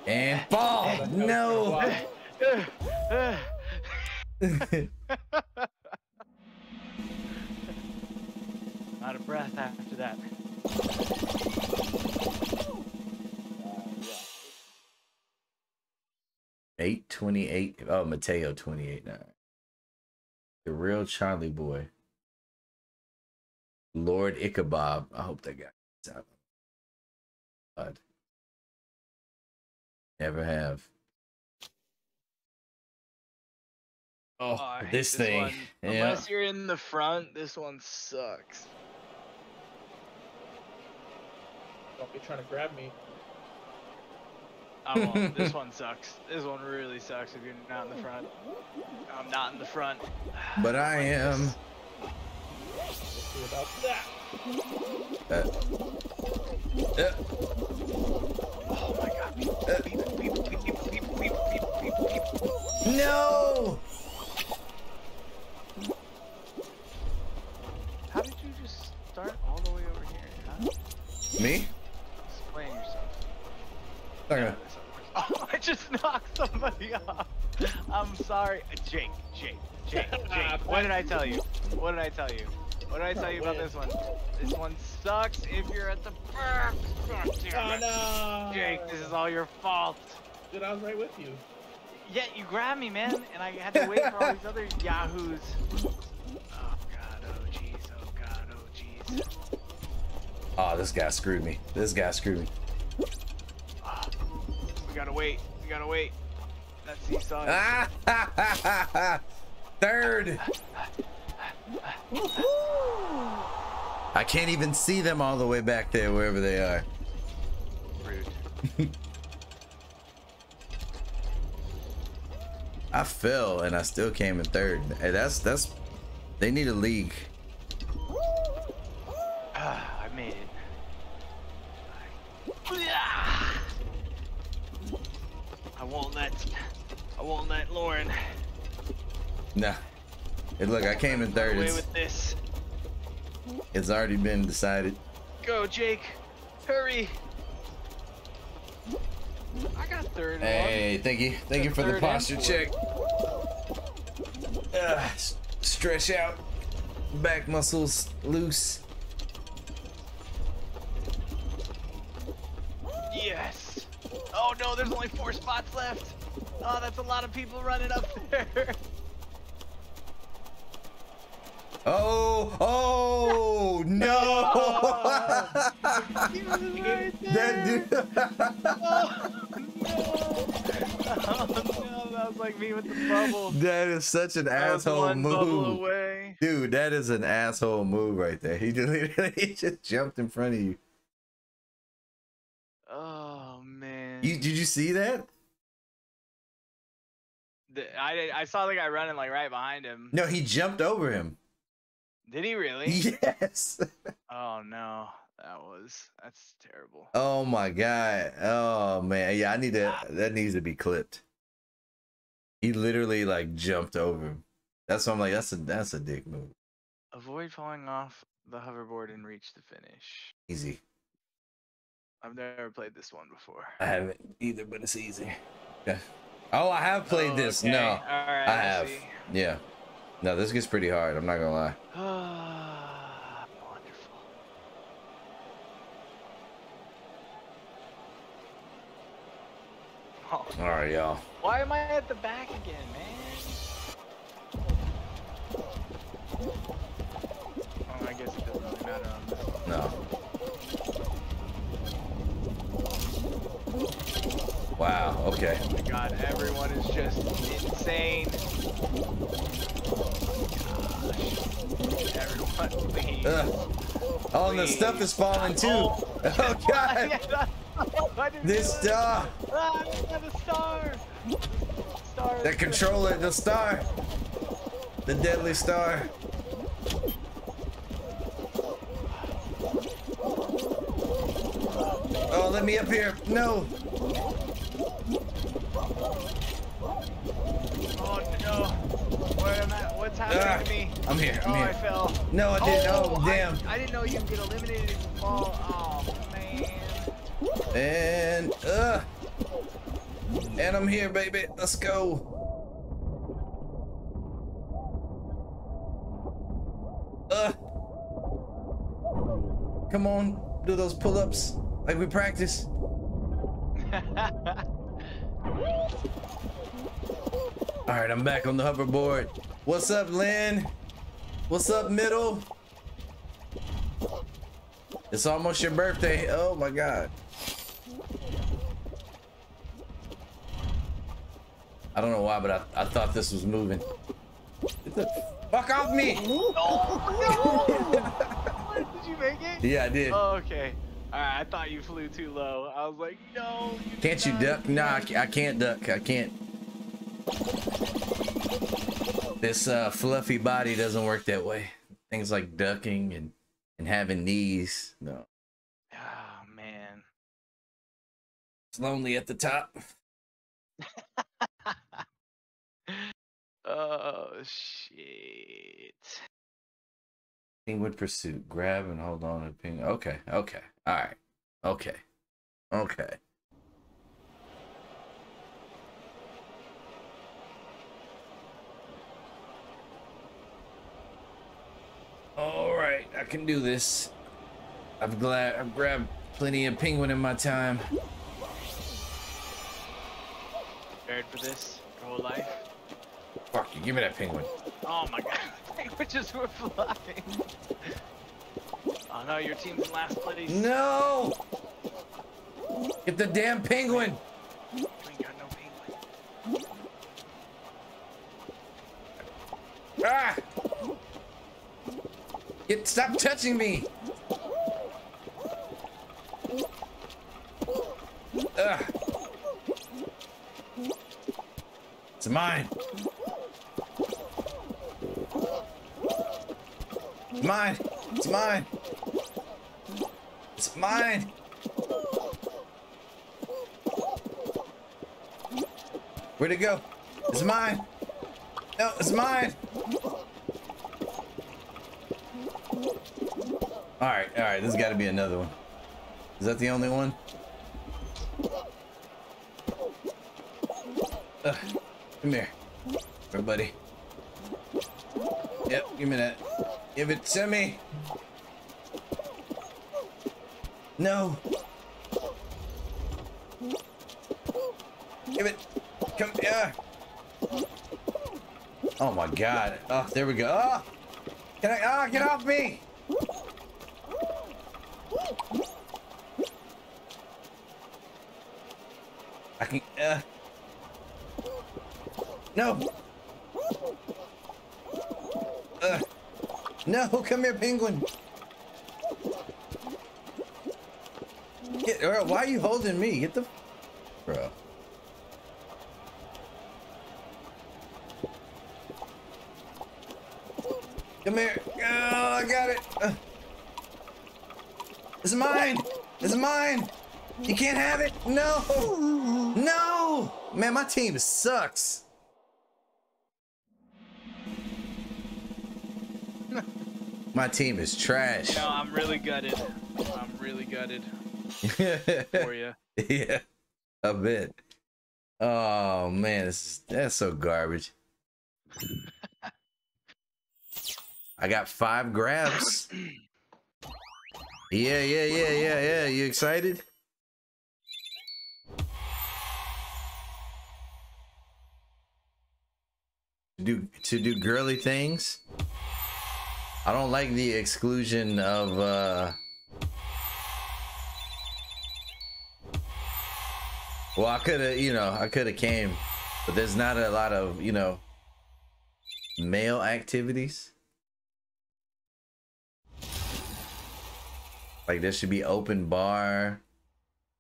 C: And fall. No.
B: Out of breath after that.
D: Yeah.
C: 28. Oh, Mateo 28 now. The real Charlie boy. Lord Ichabod. I hope that guy gets out. God. Never have. Oh,
B: Oh, I hate
C: this thing.
B: one.
C: Yeah.
B: Unless you're in the front, this one sucks.
D: Don't be trying to grab me.
B: I won't. this one sucks. This one really sucks if you're not in the front. I'm not in the front.
C: But I am.
D: Let's see about that.
C: Uh, uh,
B: Oh my god.
C: Uh. no!
B: How did you just start all the way over here? Huh?
C: Me?
B: Explain yourself.
C: Okay.
B: Oh, I just knocked somebody off. I'm sorry. Jake, Jake, Jake, Jake. What did I tell you? What did I tell you? What did I tell you about this one? This one sucks if you're at the first. God
D: Oh no!
B: Jake, this is all your fault.
D: Dude, I was right with you.
B: Yeah, you grabbed me, man, and I had to wait for all these other yahoos. Oh god, oh jeez, oh god, oh jeez.
C: Oh, this guy screwed me. This guy screwed me.
B: Ah, we gotta wait. We gotta wait. That's seesaw.
C: Ah, Third. I can't even see them all the way back there, wherever they are.
B: Rude.
C: I fell and I still came in third. Hey, that's that's. They need a league.
B: Ah, I made it. Won't let. I won't let Lauren
C: Nah. Look, I came in third.
B: away
C: It's,
B: with this.
C: it's already been decided.
B: Go, Jake. Hurry. I got third.
C: Hey, thank you, thank you for the posture check. Uh, stretch out, back muscles loose.
B: Yes. Oh no, there's only four spots left. Oh, that's a lot of people running up there.
C: Oh, oh no!
B: was right
C: that dude.
B: Oh no, that was like me with the bubble.
C: that is such an
B: was
C: asshole move, dude. That is an asshole move right there. He he just jumped in front of you.
B: Oh man.
C: You did you see that?
B: The- I I saw the guy running like right behind him.
C: No, he jumped over him.
B: Did he really?
C: Yes.
B: Oh no, that was that's terrible.
C: Oh my god. Oh man. Yeah, I need to that needs to be clipped. He literally like jumped over him. That's why I'm like, that's a that's a dick move.
B: Avoid falling off the hoverboard and reach the finish.
C: Easy.
B: I've never played this one before.
C: I haven't either, but it's easy. Yeah. Oh, I have played
B: Oh,
C: this.
B: okay.
C: No.
B: All right.
C: I have.
B: see.
C: Yeah. No, this gets pretty hard, I'm not gonna lie.
B: Ah, wonderful. Oh,
C: Alright, y'all.
B: why am I at the back again, man? Oh, I guess it doesn't really matter on this one.
C: No. Wow, okay.
B: Oh my god, everyone is just insane. Gosh. Everyone, please.
C: Oh, and the stuff is falling too.
B: Oh,
C: Oh god.
B: Yeah, that- I didn't
C: This star.
B: Ah, the star. Star.
C: The controller, the star. The deadly star. Oh, let me up here. No.
B: Oh no. Where am I?
C: Ah,
B: to me?
C: I'm here. I'm
B: oh, I
C: here.
B: fell.
C: No, I didn't. Oh,
B: I-
C: damn.
B: I, didn't know you could get eliminated if you fall. Oh man.
C: And uh and I'm here, baby. Let's go. Uh Come on, do those pull-ups like we practice. All right, I'm back on the hoverboard. What's up, Lynn? What's up, middle? It's almost your birthday. Oh my god. I don't know why, but I, I thought this was moving. Get the fuck off me!
B: What, Did you make it?
C: Yeah, I did.
B: Oh, okay. Alright, I thought you flew too low. I was like, no. You
C: Can't you duck? Nah, I I can't duck. I can't. This uh, fluffy body doesn't work that way. Things like ducking and, and having knees. No.
B: Oh, man.
C: It's lonely at the top.
B: Oh, shit.
C: Penguin pursuit. Grab and hold on to. Okay, okay. All right. Okay. Okay. All right, I can do this. I'm glad I've grabbed plenty of penguin in my time.
B: Prepared for this your whole life?
C: Fuck you, give me that penguin.
B: Oh my god. Languages were flying. Oh no, your team's in last place.
C: No! Get the damn penguin!
B: We ain't got no penguin.
C: Ah! Get stop touching me! Ugh. It's mine. It's mine. It's mine. It's mine. Where'd it go? It's mine. No, it's mine. All right, all right. This has got to be another one. Is that the only one? Come here, everybody. Yep, give me that. Give it to me. No. Give it. Come here. Oh my god. Oh, there we go. Oh! Can I? Ah, get off me! I can. Uh. No. Uh. No, come here, penguin. Get, why are you holding me? Get the, bro. Come here. Oh, I got it. Uh. It's mine. It's mine. You can't have it. No. No. Man, my team sucks. My team is trash.
B: No, I'm really gutted. I'm really gutted for you.
C: yeah, a bit. Oh man, this is, that's so garbage. I got five grabs. Yeah, yeah, yeah, yeah, yeah. You excited? To do to do girly things. I don't like the exclusion of uh Well, I could have, you know, I could have came, but there's not a lot of, you know, male activities. Like there should be open bar.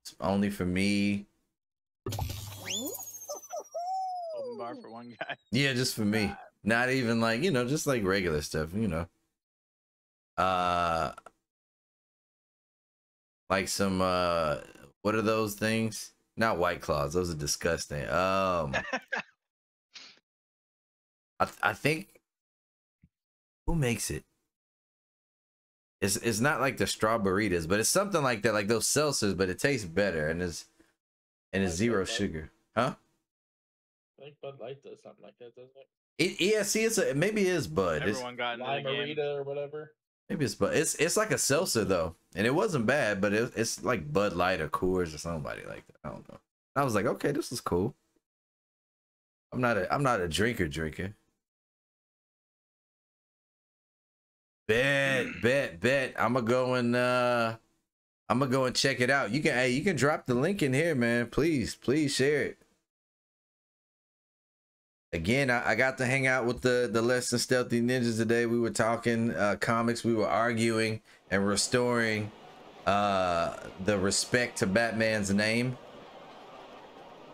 C: It's only for me.
B: Open bar for one guy.
C: Yeah, just for me. Not even like, you know, just like regular stuff, you know. Uh like some uh what are those things? Not white claws, those are disgusting. Um I I think who makes it? It's it's not like the strawberries, but it's something like that, like those seltzers, but it tastes better and it's and it's
D: Like
C: zero sugar. Huh?
D: I think Bud Light does something like that, doesn't it?
C: It, yeah, see, it's a maybe it is Bud. It's,
B: Everyone got into the game.
D: Or whatever.
C: Maybe it's but it's it's like a seltzer though, and it wasn't bad, but it, it's like Bud Light or Coors or somebody like that. I don't know. I was like, okay, this is cool. I'm not a I'm not a drinker drinker. Bet, bet, bet. I'm gonna go and uh I'm gonna go and check it out. You can hey, you can drop the link in here, man. Please, please share it. Again, I, I got to hang out with the the less than stealthy ninjas today. We were talking uh comics, we were arguing and restoring uh the respect to Batman's name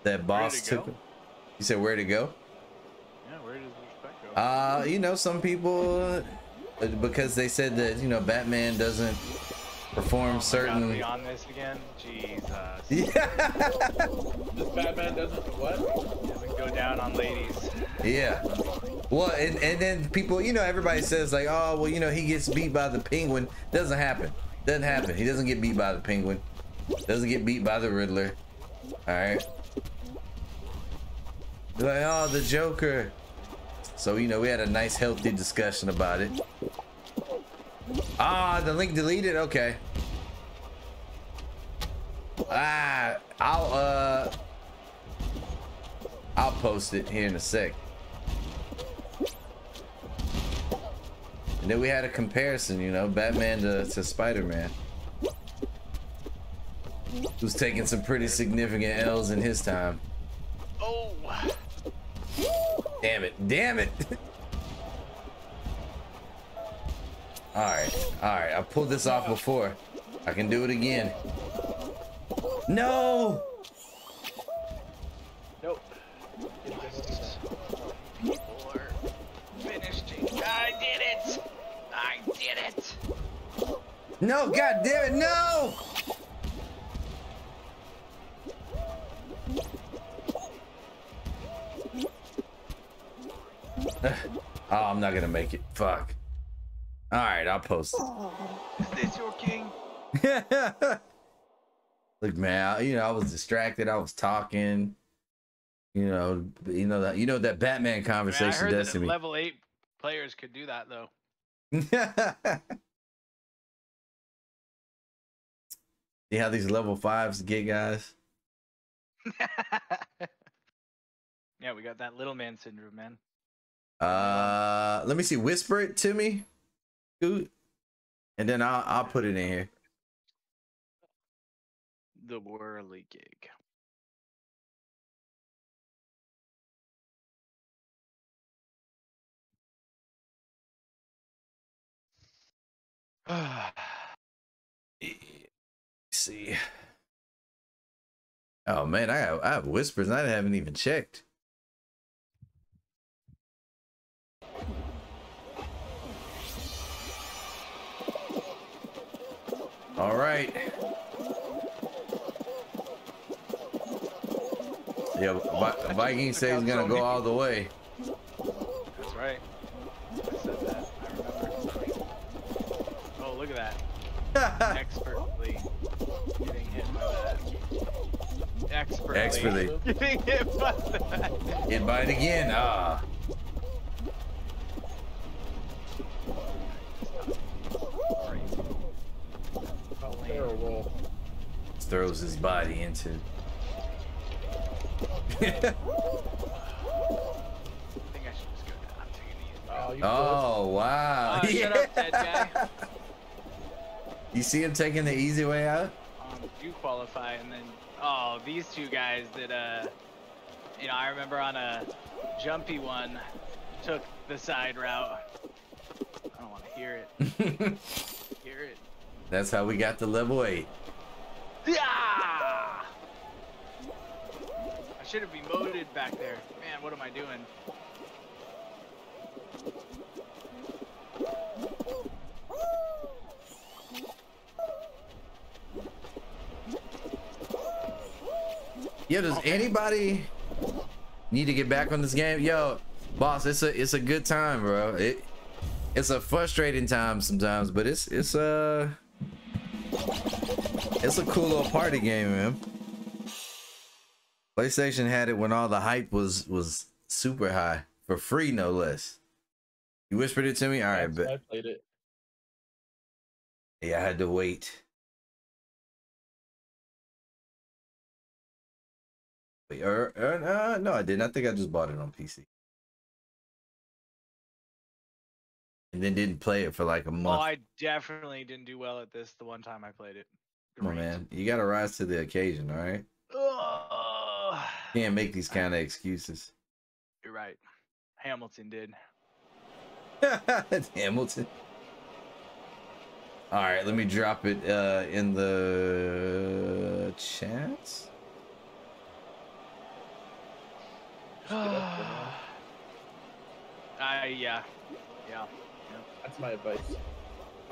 C: that boss
B: to
C: took.
B: go?
C: You said where to go?
B: Yeah, where does respect go?
C: Uh, you know, some people uh, because they said that you know Batman doesn't perform
B: Oh my God,
C: certain.
B: on this again? Jesus.
C: Yeah,
D: This Batman doesn't what?
B: Doesn't go down on ladies.
C: Yeah. Well, and and then people, you know, everybody says like, oh, well, you know, he gets beat by the Penguin. Doesn't happen. Doesn't happen. He doesn't get beat by the Penguin. Doesn't get beat by the Riddler. All right. Like, oh, the Joker. So you know, we had a nice, healthy discussion about it. Ah, the link deleted. Okay. Ah, I'll uh, I'll post it here in a sec. And then we had a comparison, you know, Batman to, to Spider-Man. Who's taking some pretty significant L's in his time.
B: Oh.
C: Damn it. Damn it. Alright. Alright. I pulled this off before. I can do it again. No!
D: Nope.
B: Did it.
C: No, god damn it, no! oh, I'm not gonna make it. Fuck. Alright, I'll post
B: Is this your king?
C: it. Look, man, I- you know, I was distracted. I was talking. You know, you know that you know that Batman
B: I, mean, I
C: conversation
B: heard
C: does
B: that
C: to me.
B: level eight players could do that though.
C: See how these level fives get, guys?
B: yeah, we got that little man syndrome, man.
C: Uh, let me see. Whisper it to me, Scoot, and then I'll I'll put it in here.
B: The whirly gig.
C: see. Oh man, I have I have whispers and I haven't even checked. All right. Yeah, Vi- Viking says he's gonna go all the way.
B: That's right. I said that. I remember. Oh, look at that. Expertly getting hit by that. Expertly.
C: Expertly.
B: Getting hit by that.
C: Hit by it again. Ah.
D: Terrible.
C: Throws his body into.
B: I think I should just go down. I'm taking it easy.
D: Oh, you
C: oh wow.
B: Oh, shut up, dead guy.
C: You see him taking the easy way out?
B: Um, you qualify, and then oh, these two guys that uh, you know, I remember on a jumpy one, took the side route. I don't want to hear it. Hear it.
C: That's how we got to level eight.
B: Yeah! I should have emoted back there. Man, what am I doing?
C: Yo, does anybody need to get back on this game? Yo, boss, it's a it's a good time, bro. It it's a frustrating time sometimes, but it's it's a it's a cool little party game, man. PlayStation had it when all the hype was was super high for free, no less. You whispered it to me. All right, but
D: I played it.
C: yeah, I had to wait. Wait, or, or uh, no, I didn't. I think I just bought it on PC. And then didn't play it for like a month.
B: Oh,
C: month.
B: I definitely didn't do well at this the one time I played it.
C: Come on, man. You gotta rise to the occasion, all right?
B: Ugh.
C: Can't make these kind of excuses.
B: You're right. Hamilton did.
C: Hamilton. All right, let me drop it uh, in the chat.
B: I yeah, yeah.
D: That's my advice.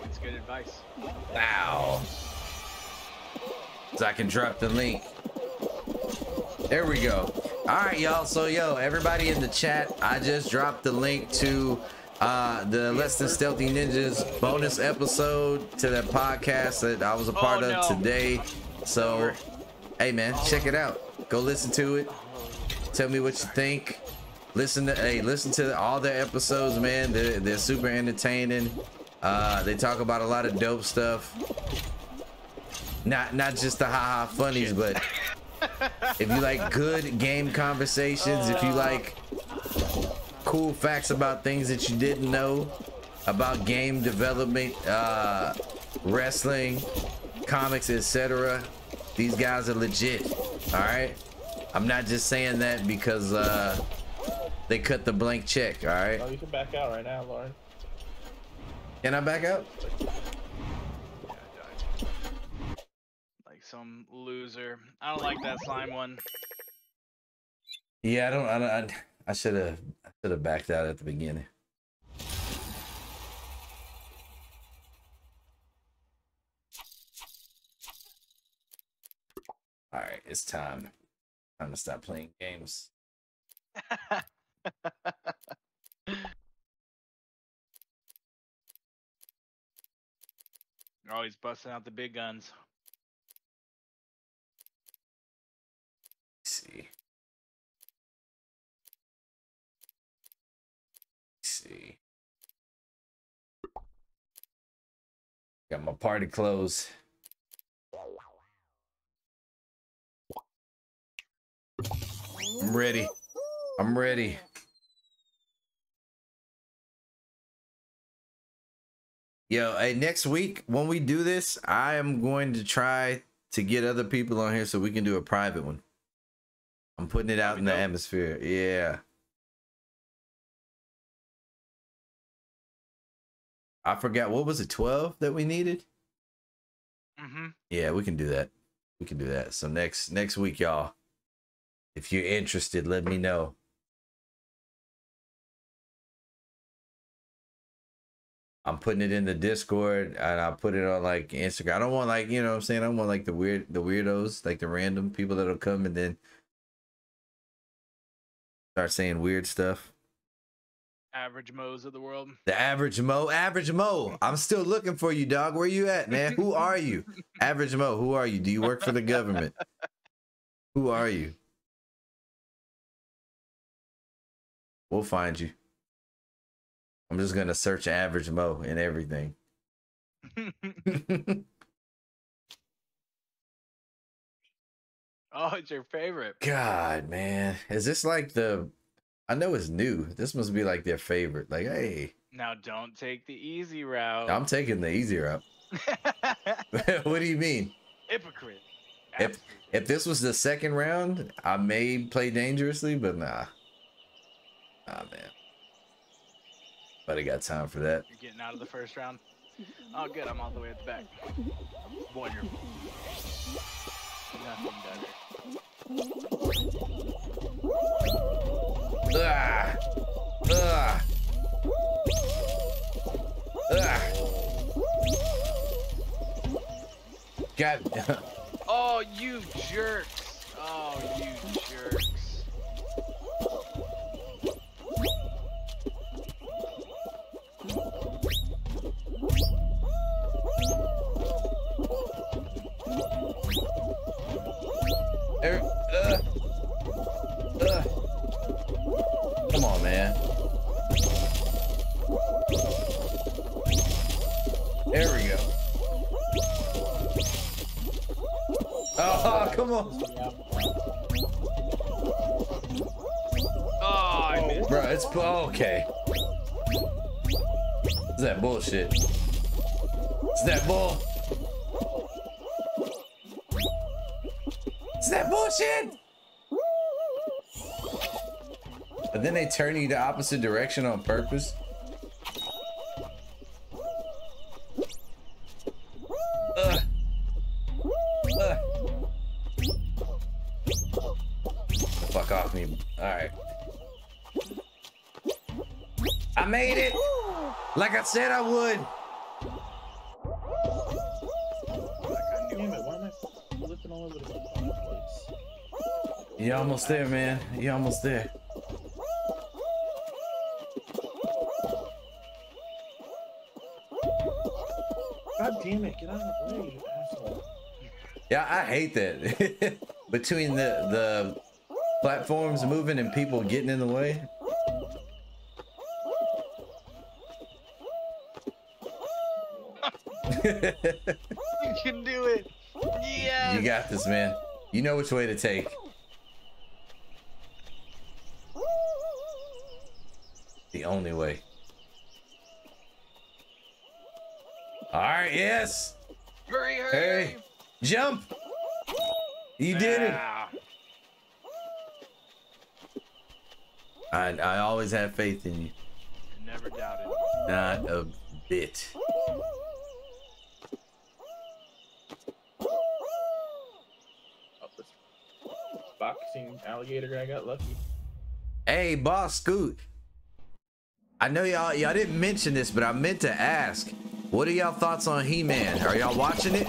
B: It's good advice.
C: Wow. So I can drop the link. There we go. All right, y'all. So, yo, everybody in the chat, I just dropped the link to uh, the Less Than Stealthy Ninjas bonus episode to that podcast that I was a part
B: Oh,
C: of today. So, hey, man, check it out. Go listen to it. Tell me what you think. Listen to hey, listen to all their episodes, man. They're, they're super entertaining. Uh, they talk about a lot of dope stuff. Not not just the haha funnies, but if you like good game conversations, if you like cool facts about things that you didn't know about game development, uh, wrestling, comics, etc. These guys are legit. All right. I'm not just saying that because uh, they cut the blank check. All right.
D: Oh, you can back out right now, Lauren.
C: Can I back out?
B: Yeah, I died. Like some loser. I don't like that slime one.
C: Yeah, I don't. I don't. I, I should have. I should have backed out at the beginning. All right, it's time. Time to stop playing games.
B: You're always busting out the big guns.
C: Let's see. Let's see. Got my party clothes. I'm ready. I'm ready. Yo, hey, next week when we do this, I am going to try to get other people on here so we can do a private one. I'm putting it out in the atmosphere. Yeah. I forgot what was it, 12 that we needed?
B: Mm-hmm.
C: Yeah, we can do that. We can do that. So next next week, y'all. If you're interested, let me know. I'm putting it in the Discord and I'll put it on like Instagram. I don't want like, you know what I'm saying? I don't want like the weird the weirdos, like the random people that'll come and then start saying weird stuff.
B: Average Moes of the world.
C: The average Mo, average Mo. I'm still looking for you, dog. Where you at, man? Who are you? Average Mo, who are you? Do you work for the government? Who are you? We'll find you. I'm just gonna search average Mo and everything.
B: oh, it's your favorite.
C: God, man. Is this like the I know it's new. This must be like their favorite. Like, hey,
B: Now don't take the easy route.
C: I'm taking the easy route. what do you mean?
B: Hypocrite.
C: If- If this was the second round, I may play dangerously, but nah. Nah, man. But I got time for that.
B: You're getting out of the first round. Oh, good. I'm all the way at the back. Wonderful. Nothing better.
C: Ah! Ah! Ah! God.
B: Oh, you jerks. Oh, you jerks.
C: Every, uh, uh. Come on, man. There we go. Oh, come on. Oh, I missed. Bro, it's oh, okay. Is that bullshit. Is that bull. It's that bullshit. But then they turn you the opposite direction on purpose. Ugh. Ugh. Fuck off me. Alright. I made it! Like I said I would. You almost there, man. You're almost there.
D: God damn it, get out of the way, you asshole.
C: Yeah, I hate that. Between the the platforms moving and people getting in the way.
B: You can do it. Yes.
C: You got this, man. You know which way to take. Only way. All right, yes.
B: Hurry, hurry.
C: Hey, jump. You did it.
B: Ah.
C: I I always have faith in you.
B: Never doubted.
C: Not a bit.
D: Boxing alligator I got lucky.
C: Hey, boss Scoot. I know y'all y'all didn't mention this, but I meant to ask. What are y'all thoughts on He-Man? Are y'all watching it?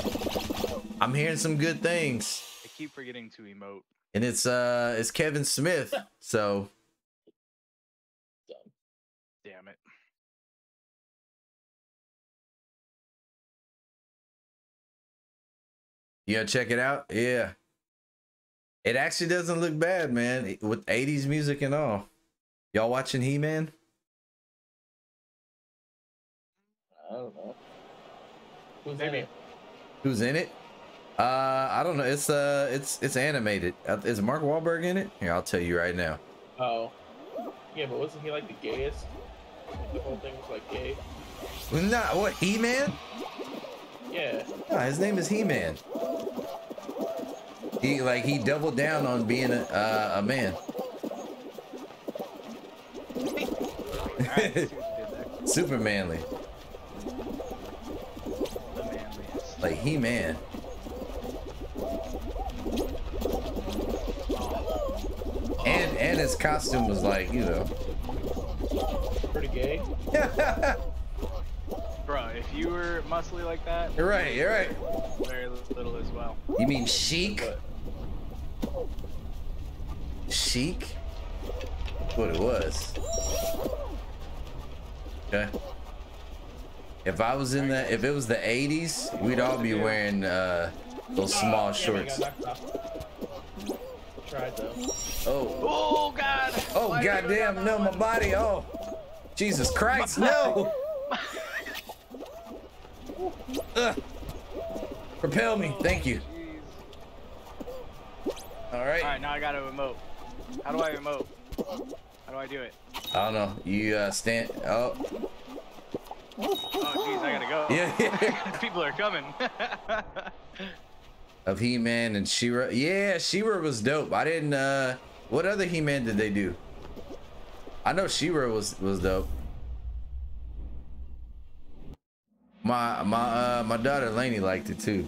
C: I'm hearing some good things.
B: I keep forgetting to emote.
C: And it's uh it's Kevin Smith. So
D: Dumb.
B: Damn it.
C: you gotta check it out. Yeah. It actually doesn't look bad, man. With 80s music and all. Y'all watching He-Man?
D: I don't know. Who's in it?
C: Who's in it? Uh I don't know. It's uh it's it's animated. Uh, Is Mark Wahlberg in it? Here, I'll tell you right now.
D: Oh. Yeah, but wasn't he like the gayest? The whole thing was like gay.
C: Nah, what He-Man?
D: Yeah.
C: No, his name is He-Man. He like he doubled down on being a uh, a man.
B: Alright, let's see what you did there.
C: Super manly, like He-Man. And and his costume was like you know.
D: Pretty gay.
B: Bro, if you were muscly like that,
C: You're right. You're right.
B: very little as well.
C: You mean chic?
D: But
C: Chic? What it was. Okay. If I was in the, if it was the 80s, we'd all be wearing uh, those small shorts.
D: got knocked off. Tried though.
C: Oh,
B: Oh god!
C: oh,
B: Why did I go
C: goddamn! No, my body. Oh, Jesus Christ! No! Ugh. Propel me. Thank you. All right.
B: Alright, now I gotta remote. How do I remote? How do I do it?
C: I don't know. You uh, stand. Oh,
B: Oh jeez, I gotta go.
C: yeah. yeah.
B: People are coming.
C: of He-Man and She-Ra. Yeah, She-Ra was dope. I didn't uh what other He-Man did they do? I know She-Ra was was dope. My my uh my daughter Lainey liked it too.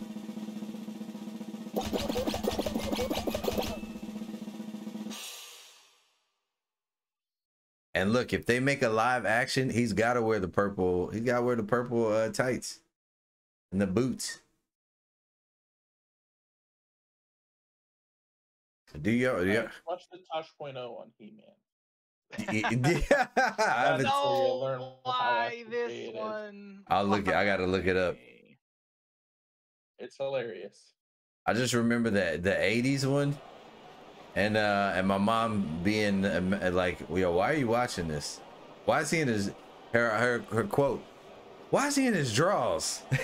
C: And look, if they make a live action, he's got to wear the purple. He's got to wear the purple uh, tights and the boots. Do you?
D: Alright,
C: Yeah.
D: Watch the Tosh.0 on He-Man.
C: yeah. I haven't-
D: That's where learn
B: no, why this
D: gay it is.
B: one?
C: I'll look. I gotta look it up.
D: It's hilarious.
C: I just remember that the '80s one, and uh, and my mom being um, like, "Yo, why are you watching this? Why is he in his her her her quote? Why is he in his drawers?"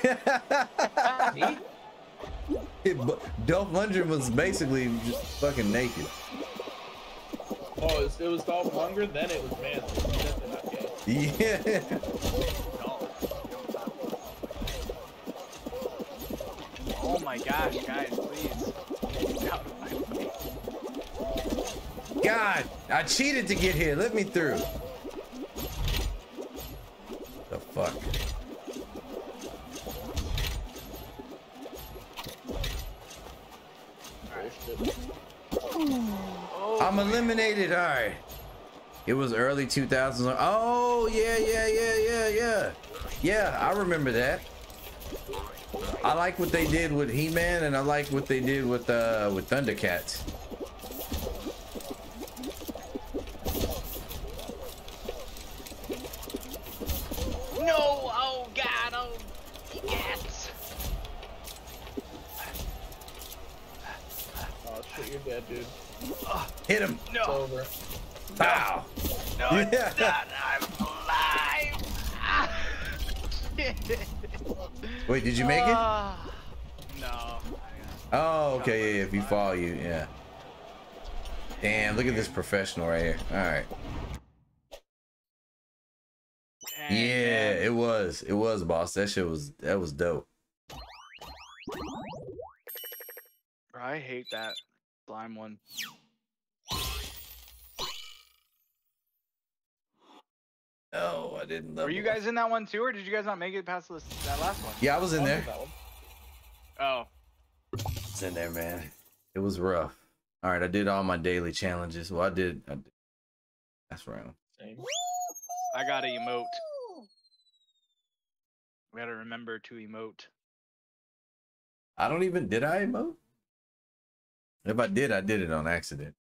D: Me?
C: Dolph Lundgren was basically just fucking naked.
D: Oh, it was, it was called hunger, then it was man. It's definitely not gay.
C: Yeah.
B: Oh my gosh, guys, please.
C: God, I cheated to get here. Let me through. The fuck? I'm eliminated. All right. It was early 2000s. Oh yeah, yeah, yeah, yeah, yeah. Yeah, I remember that. I like what they did with He-Man, and I like what they did with uh with Thundercats.
B: No! Oh god! Oh, yes!
D: Oh shit, you're dead, dude.
C: Hit him.
D: It's
B: No!
D: over.
C: Pow.
B: No,
C: Yeah.
B: it's not! I'm alive! Ah.
C: Wait, did you make it?
B: No.
C: Oh, okay. Yeah, yeah, if you fall, you yeah. Damn, look at this professional right here. All right. Yeah,
B: man.
C: it was. It was, boss. That shit was that was dope.
B: I hate that slime one.
C: Oh, I didn't love
B: Were you guys in that one too, or did you guys not make it past this, that last one?
C: Yeah, I was in
D: I'll
C: there.
D: do that one.
B: Oh,
C: It's in there, man. It was rough. All right, I did all my daily challenges. Well, I did. I did. That's right.
D: Same.
B: I got a emote. We gotta remember to emote.
C: I don't even. Did I emote? If I did, I did it on accident.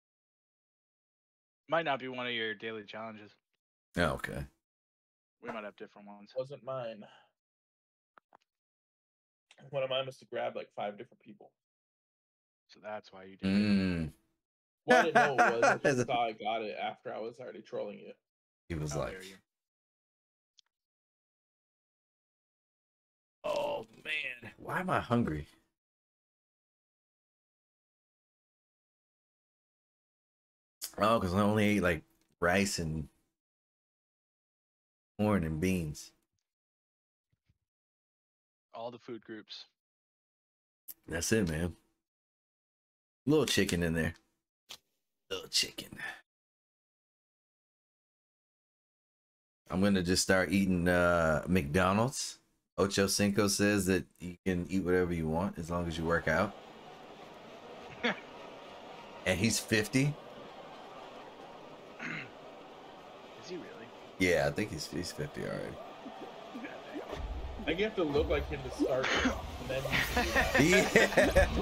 B: Might not be one of your daily challenges.
C: Oh, okay.
B: We might have different ones.
D: Wasn't mine. One of mine was to grab like five different people.
B: So that's why you did it.
C: Mm.
D: Well, I didn't know it was. I just thought I got it after I was already trolling you.
C: He was
B: How
C: like, "Oh man, why am I hungry?" Oh, because I only ate like rice and corn and beans.
B: All the food groups.
C: That's it, man. Little chicken in there. Little chicken. I'm gonna just start eating uh McDonald's. Ocho Cinco says that you can eat whatever you want as long as you work out. and he's 50.
B: Is he really?
C: Yeah, I think he's he's 50 already.
D: I think you have to look like him to start, and then you can do that.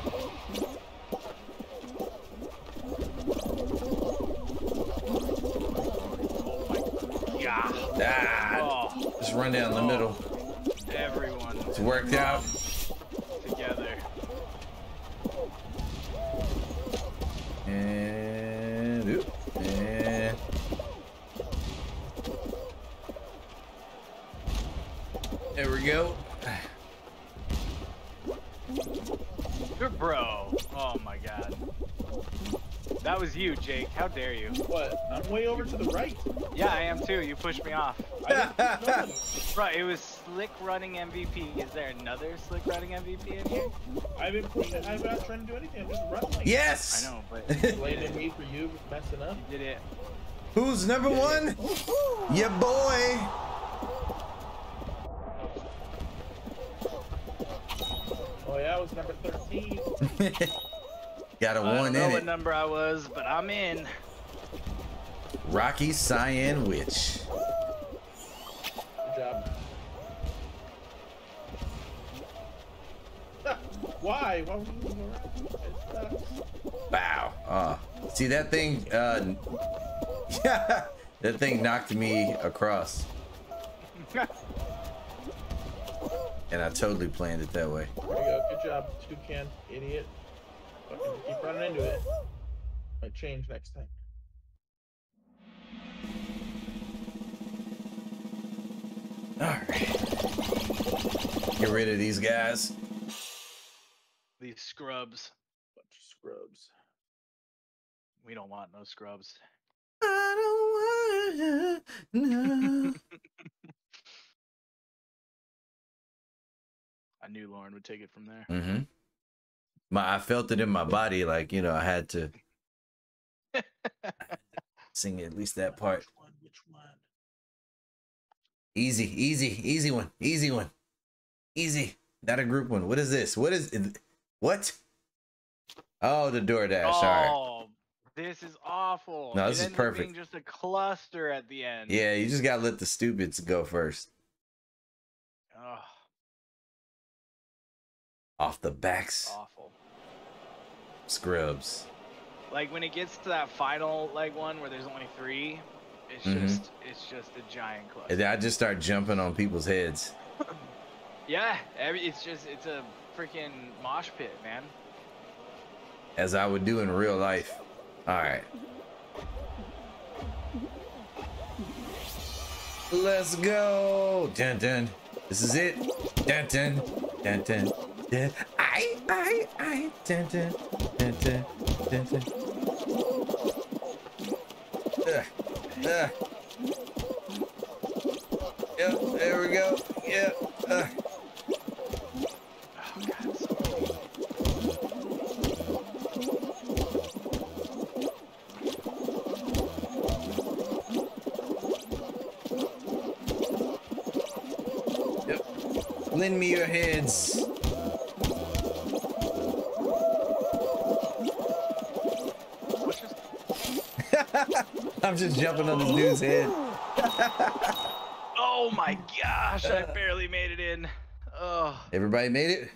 C: Yeah.
B: Yeah.
C: Ah,
B: Oh,
C: just run down the middle.
B: Everyone
C: It's worked out.
B: together.
C: And, oop, and there we go.
B: Good bro. Oh my god. That was you, Jake. How dare you?
D: What? I'm way over to the right.
B: Yeah, I am too. You pushed me off.
D: I didn't push nobody.
B: Right, it was slick running MVP. Is there another slick running MVP in here?
D: I've been pushing. I'm not trying to do anything. I'm just running. Like
C: Yes.
B: I know, but you
D: Blaming me for you messing up.
B: You did it.
C: Who's number one? Your boy.
D: Oh yeah, I was number 13.
C: Got a
B: I don't
C: one
B: know
C: in
B: what number I was, but I'm in.
C: Rocky Cyan Witch.
D: Why? Why would you move around? It sucks.
C: Wow. Ah. See that thing? Uh, yeah. That thing knocked me across, and I totally planned it that way.
D: There you go. Good job, toucan, idiot. Fucking keep running into it. Might change next time.
C: All right. Get rid of these guys.
B: These scrubs.
D: Bunch of scrubs.
B: We don't want no scrubs.
C: no.
B: I knew Lauren would take it from there.
C: mm-hmm. My I felt it in my body, like you know, I had to sing at least that part.
D: Which one? Which one?
C: Easy, easy, easy one, easy one, easy. Not a group one. What is this? What is it? What? Oh, the DoorDash. All right.
B: Oh, this is awful.
C: No, this is
B: ends being
C: perfect.
B: just a cluster at the end.
C: Yeah, you just gotta let the stupids go first.
B: Ugh,
C: Off the backs,
B: awful.
C: scrubs.
B: Like when it gets to that final like one where there's only three, it's
C: Mhm.
B: just it's just a giant cluster.
C: I just start jumping on people's heads.
B: Yeah, every, it's just it's a freaking mosh pit, man.
C: as I would do in real life. All right. Let's go. Dun dun. This is it. Dun dun. Dun dun. Dun. I I I dun dun dun dun dun dun. Ugh. Ugh. Yep, there we go. Yep. Lend me your heads. I'm just jumping on this dude's head.
B: Oh my gosh, I barely made it in. Oh.
C: Everybody made it?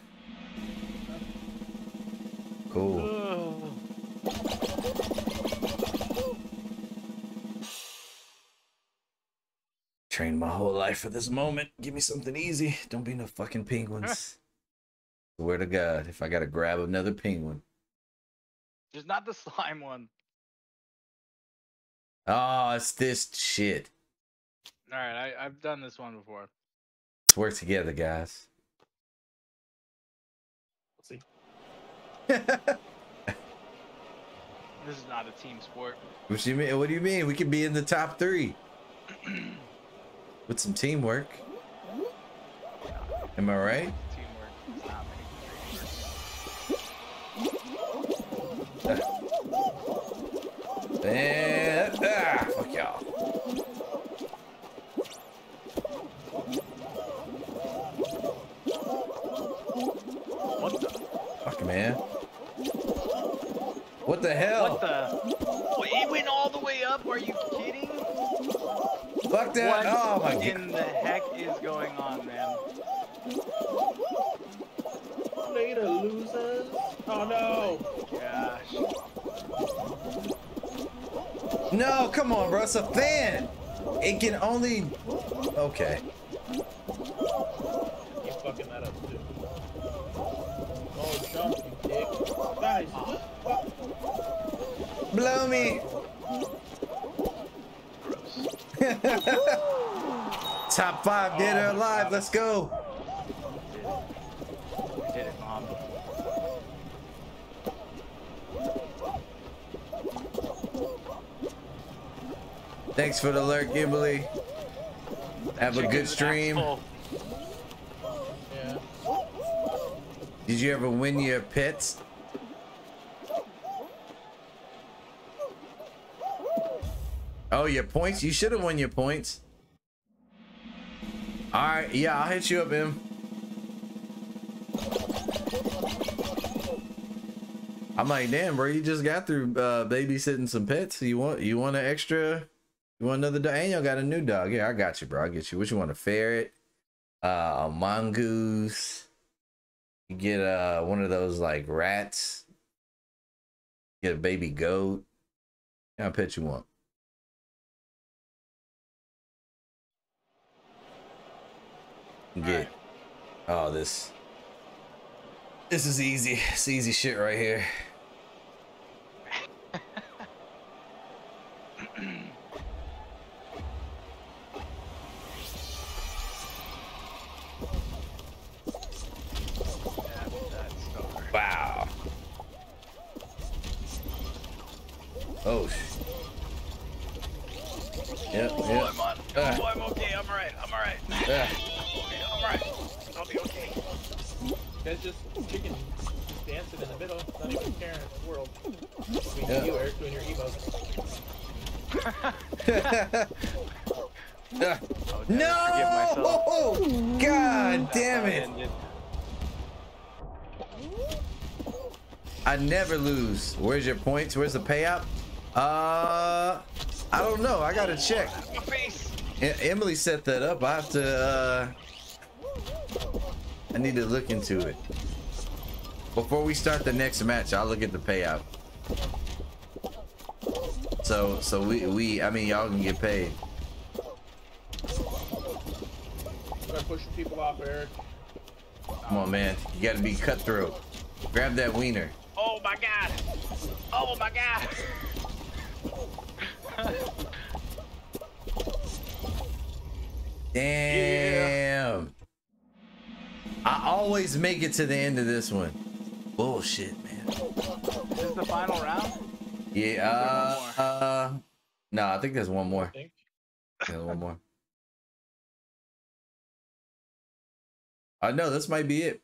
C: Cool. For this moment. Give me something easy. Don't be no fucking penguins. Swear to God, if I gotta grab another penguin.
B: Just not the slime one.
C: Oh, it's this shit.
B: All right, I, I've done this one before.
C: Let's work together, guys.
D: Let's see.
B: This is not a team sport.
C: What do you mean? What do you mean? We could be in the top three with some teamwork. Am I right?
B: Teamwork. It's not teamwork.
C: And ah, fuck y'all.
B: What the?
C: Fuck man. What the hell?
B: What the? Wait, it went all the way up. Are you kidding?
C: Fuck that!
B: What
C: oh my
B: in
C: god!
B: the heck is going on, man?
D: Later, losers. Oh no.
B: Gosh.
C: No, come on, bro. It's a fan. It can only. Okay.
D: You fucking that up too. Oh, jump, you dick. Guys, what?
C: Blow me.
B: Gross.
C: Top five dead or alive. Let's go.
B: I did it, mom.
C: Thanks for the alert, Gimbley. Have a good stream.
D: Yeah.
C: Did you ever win your pets? Oh, your points? You should have won your points. All right, yeah, I'll hit you up, Em. I'm like, damn, bro, you just got through uh, babysitting some pets. You want you want an extra? You want another dog? And you got a new dog. Yeah, I got you, bro. I get you. What you want? A ferret? Uh, a mongoose? You get uh one of those like rats. Get a baby goat. What kind of pet you want? Get oh this. This is easy. It's easy shit right here.
B: That.
C: Wow. Oh. sh- Yep,
B: Oh,
C: yep.
B: I'm on.
C: Ah.
B: I'm okay. I'm alright. I'm alright.
C: Ah.
B: Okay, I'm alright. I'll be okay.
D: Guys just chicken just dancing in the middle, not even caring in the world. I mean,
C: Yeah.
D: you, Eric, doing your emotes.
C: Ah.
B: I'll never.
C: No! God
B: That's
C: damn it! I never lose. Where's your points? Where's the payout? Uh, I don't know. I gotta check. E- Emily set that up. I have to. uh I need to look into it. Before we start the next match, I'll look at the payout. So, so we, we, I mean, y'all can get paid.
D: Start pushing people off, Eric.
C: Come on, man. You gotta be cutthroat. Grab that wiener.
B: Oh my god. Oh my god.
C: Damn. I always make it to the end of this one. Bullshit, man.
B: Is This is the final round?
C: Yeah. Uh, uh, no, I think there's one more.
D: I think.
C: There's one more. I know this might be it.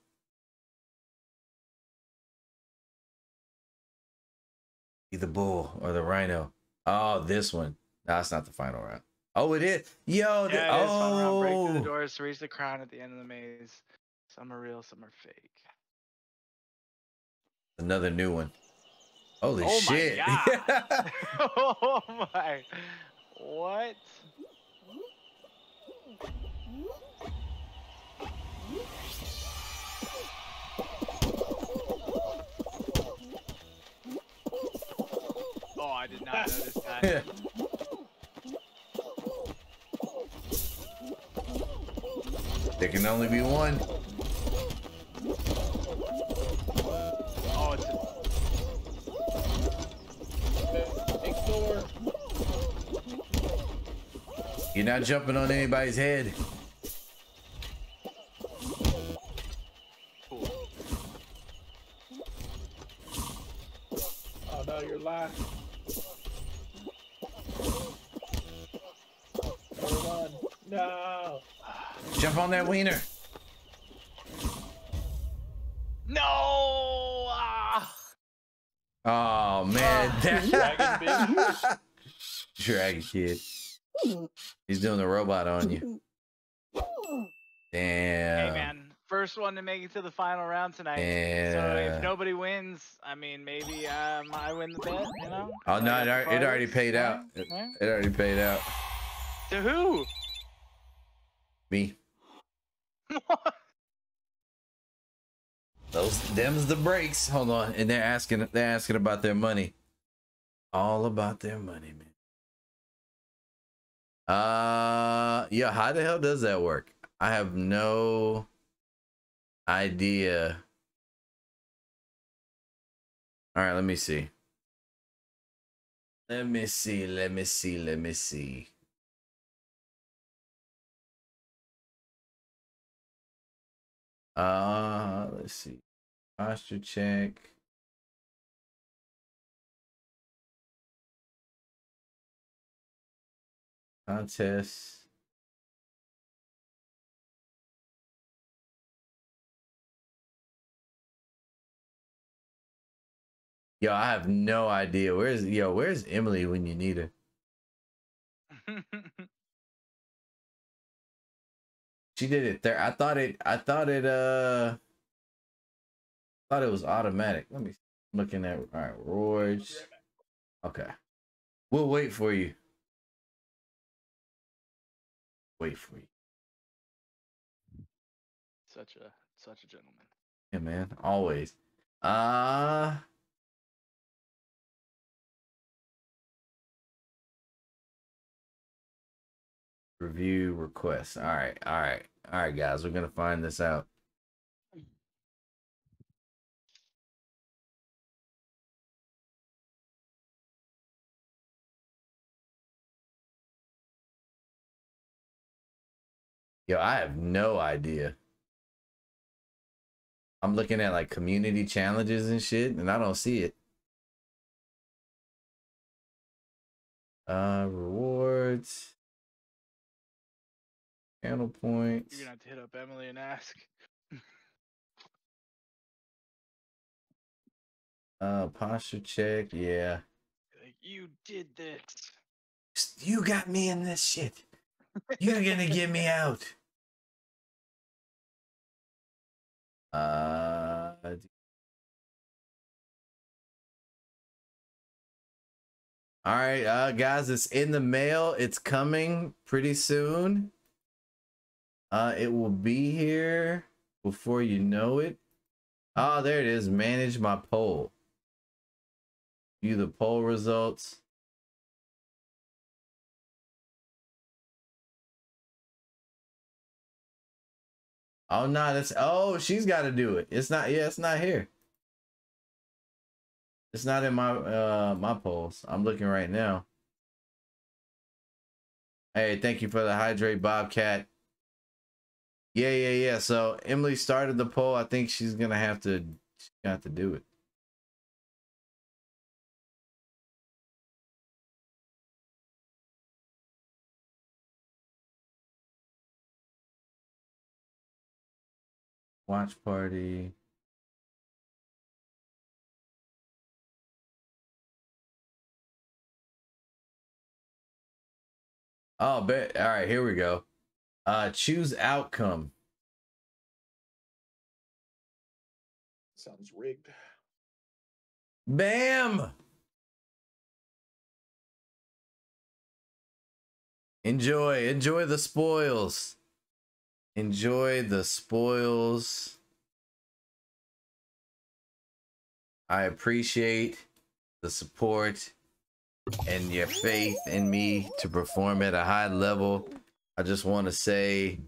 C: Be the bull or the rhino. Oh, this one. No, that's not the final round. Oh, it is. Yo, the,
B: Yeah, it is final round. Break through the
C: oh,
B: doors to reach the crown at the end of the maze. Some are real, some are fake.
C: another new one. Holy
B: Oh
C: shit!
B: God. oh my. What? Oh, I did not notice that.
C: there can only be one.
B: Oh, it's
D: door.
C: You're not jumping on anybody's head.
B: cool.
D: Oh no, you're one. No.
C: Jump on that wiener.
B: No! Ah!
C: Oh man,
D: Dragon bitch.
C: Dragon kid. He's doing the robot on you. Damn.
B: Hey man, first one to make it to the final round tonight. So
C: Yeah.
B: if nobody wins, I mean maybe um, I win the bet, you know?
C: Oh no, it,
B: get
C: al-
B: the
C: it already paid out. It, it already paid out.
B: To who?
C: Me. Those them's the breaks. Hold on, and they're asking they're asking about their money. All about their money, man. Uh, yeah. How the hell does that work? I have no idea. All right, let me see. Let me see. Let me see. Let me see. Uh, let's see. Posture check. Contest. Yo, I have no idea. Where's yo, where's Emily when you need her? She did it there. I thought it I thought it uh thought it was automatic. Let me looking at all right, Royge. Okay. We'll wait for you. Wait for you.
B: such a such a gentleman.
C: Yeah, man. Always. Uh review requests. All right, all right, all right, guys. We're gonna find this out. Yo, I have no idea. I'm looking at like community challenges and shit, and I don't see it. Uh, rewards. Channel points.
B: You're gonna have to hit up Emily and ask.
C: Uh, posture check. Yeah.
B: You did this.
C: You got me in this shit. You're gonna get me out. Uh. All right, uh, guys, it's in the mail. It's coming pretty soon. Uh, it will be here before you know it. Oh, there it is. Manage my poll. View the poll results. Oh no, that's oh she's got to do it. It's not yeah, it's not here. It's not in my uh my polls. I'm looking right now. Hey, thank you for the hydrate, Bobcat. Yeah, yeah, yeah. So Emily started the poll. I think she's gonna have to she's gonna have to do it. Watch party. Oh, bet. All right, here we go. Uh, choose outcome.
D: Sounds rigged.
C: Bam! Enjoy, enjoy the spoils. Enjoy the spoils. I appreciate the support and your faith in me to perform at a high level. I just want to say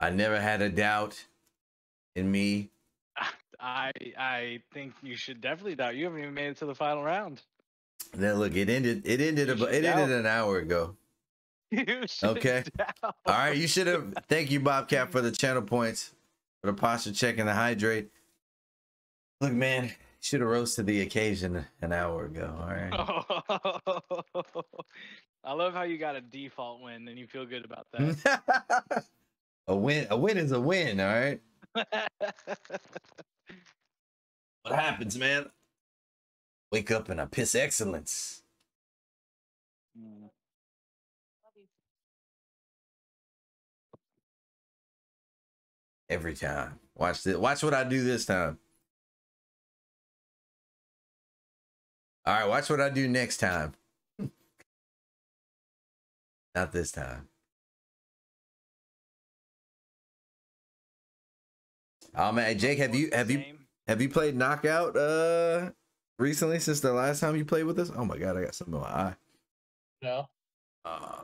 C: I never had a doubt in me.
B: I I think you should definitely doubt. You haven't even made it to the final round.
C: Then look, it ended. It ended.
B: You
C: About,
B: should
C: it ended an hour ago.
B: You should
C: Okay.
B: doubt.
C: All right, you should have. Thank you, Bobcat, for the channel points, for the posture check and the hydrate. Look, man, should have rose to the occasion an hour ago. All right.
B: I love how you got a default win and you feel good about that.
C: a win. A win is a win. All right. What happens, man? Wake up and I piss excellence.
B: Mm.
C: Every time. Watch this. Watch what I do this time. All right, watch what I do next time. Not this time. Oh man, Jake, have you have you have you played Knockout uh recently since the last time you played with us? Oh my god, I got something in my eye.
D: No.
C: Uh,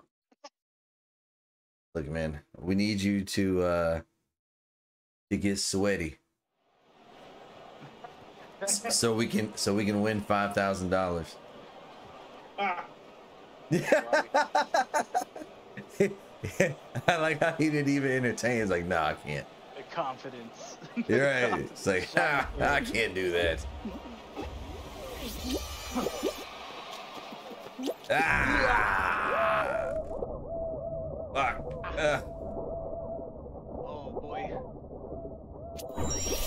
C: look, man, we need you to uh to get sweaty so we can so we can win five thousand dollars. I like how he didn't even entertain. He's like, nah, I can't.
B: The confidence.
C: You're right. It's like, ah, I can't do that. Ah! Fuck. Ah.
B: oh boy.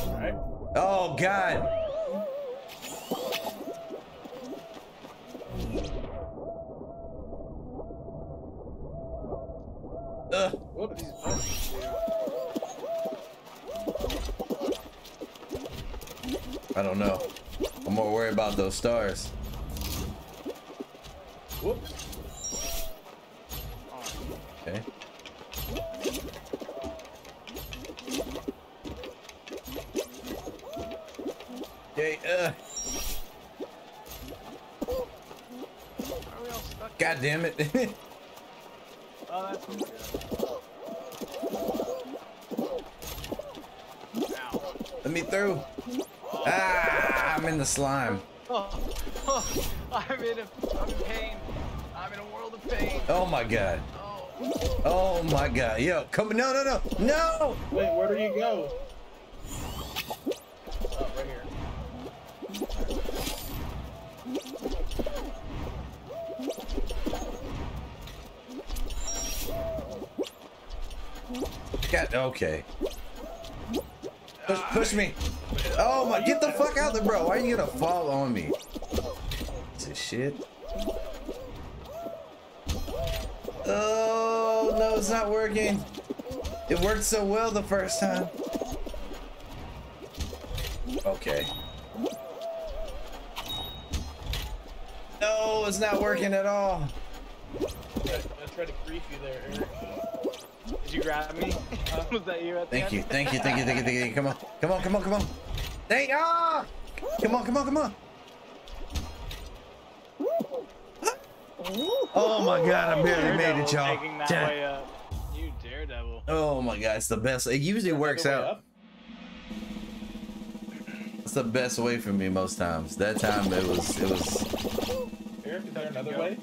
D: Right.
C: Oh God. Ugh.
D: Whoops.
B: These buttons do.
C: I don't know. I'm more worried about those stars.
D: Whoops.
C: Okay. Okay. Uh.
B: are we all stuck?
C: God damn it.
B: Oh, that's what we're. Ow.
C: Let me through. Ah, I'm in the slime.
B: Oh, oh, I'm in a, I'm in pain. I'm in a world of pain.
C: Oh my god.
B: Oh,
C: Oh my god. Yo, come no no no. No!
D: Wait, where do you go?
C: Okay. Push, push me. Oh my, get the fuck out of there, bro. Why are you gonna fall on me? Piece of shit. Oh, no, it's not working. It worked so well the first time. Okay. No, it's not working at all.
D: I tried to grief you there, Eric.
B: Did you grab me? Was that you at the
C: Thank
B: end?
C: you, thank you, thank you, thank you, thank you. Come on, come on, come on, come on. Thank ah! Come on, come on, come on. Oh my god, I barely made it, y'all.
B: Taking
C: Damn.
B: You daredevil.
C: Oh my god, it's the best. It usually works out.
D: up?
C: It's the best way for me most times. That time it was it was
D: Eric, is there another way?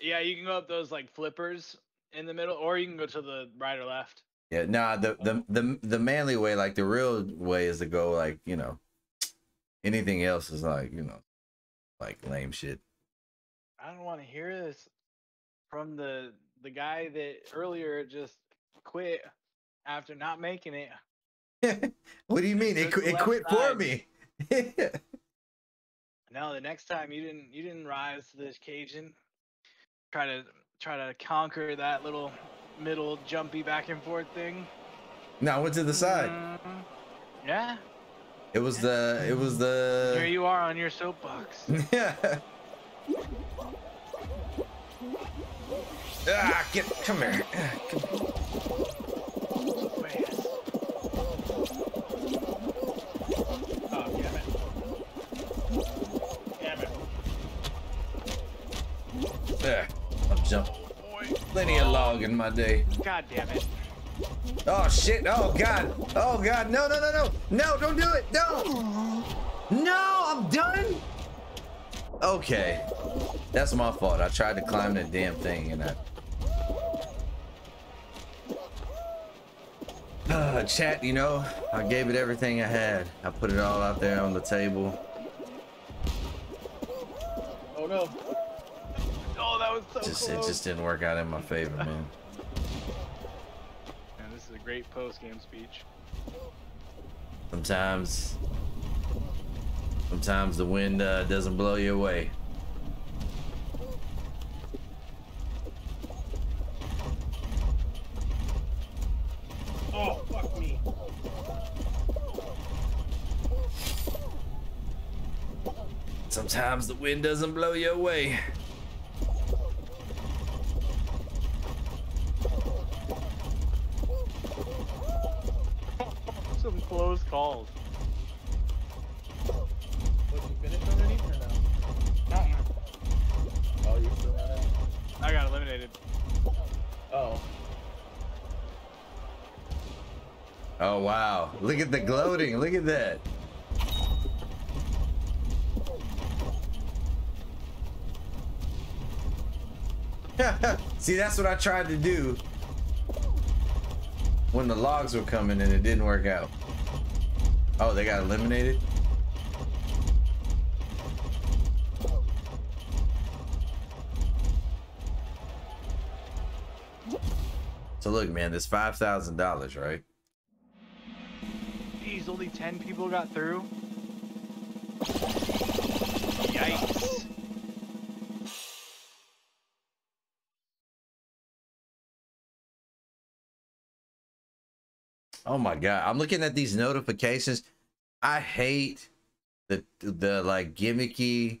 B: Yeah, you can go up those like flippers in the middle, or you can go to the right or left.
C: yeah, nah the the the the manly way, like the real way is to go like, you know, anything else is like, you know, like lame shit.
B: I don't want to hear this from the the guy that earlier just quit after not making it.
C: what do you mean? It, it quit for me.
B: No, the next time you didn't you didn't rise to this Cajun. Try to try to conquer that little middle jumpy back and forth thing.
C: no, I went to the side.
B: Mhm. Yeah,
C: It was the it was the.
B: here you are on your soapbox.
C: yeah. Ah, get come here. Ah, come- I've plenty of log in my day.
B: God damn it!
C: Oh shit! Oh god! Oh god! No! No! No! No! No! Don't do it! No! No! I'm done. Okay, that's my fault. I tried to climb that damn thing and I. Uh, chat, you know, I gave it everything I had. I put it all out there on the table.
D: Oh no.
B: Was so
C: Just it just didn't work out in my favor, man.
B: Man, this is a great post game speech.
C: Sometimes, sometimes the wind uh, doesn't blow you away.
D: Oh, fuck me.
C: Sometimes the wind doesn't blow you away.
B: Some close calls.
D: Was you finished underneath or no? Oh, you're still not out.
B: I got eliminated.
D: Oh.
C: Oh wow! Look at the gloating. Look at that. See, that's what I tried to do when the logs were coming and it didn't work out. Oh, they got eliminated? So look, man, this five thousand dollars, right?
B: Jeez, only 10 people got through? Yikes.
C: Oh my god, I'm looking at these notifications. I hate the the like gimmicky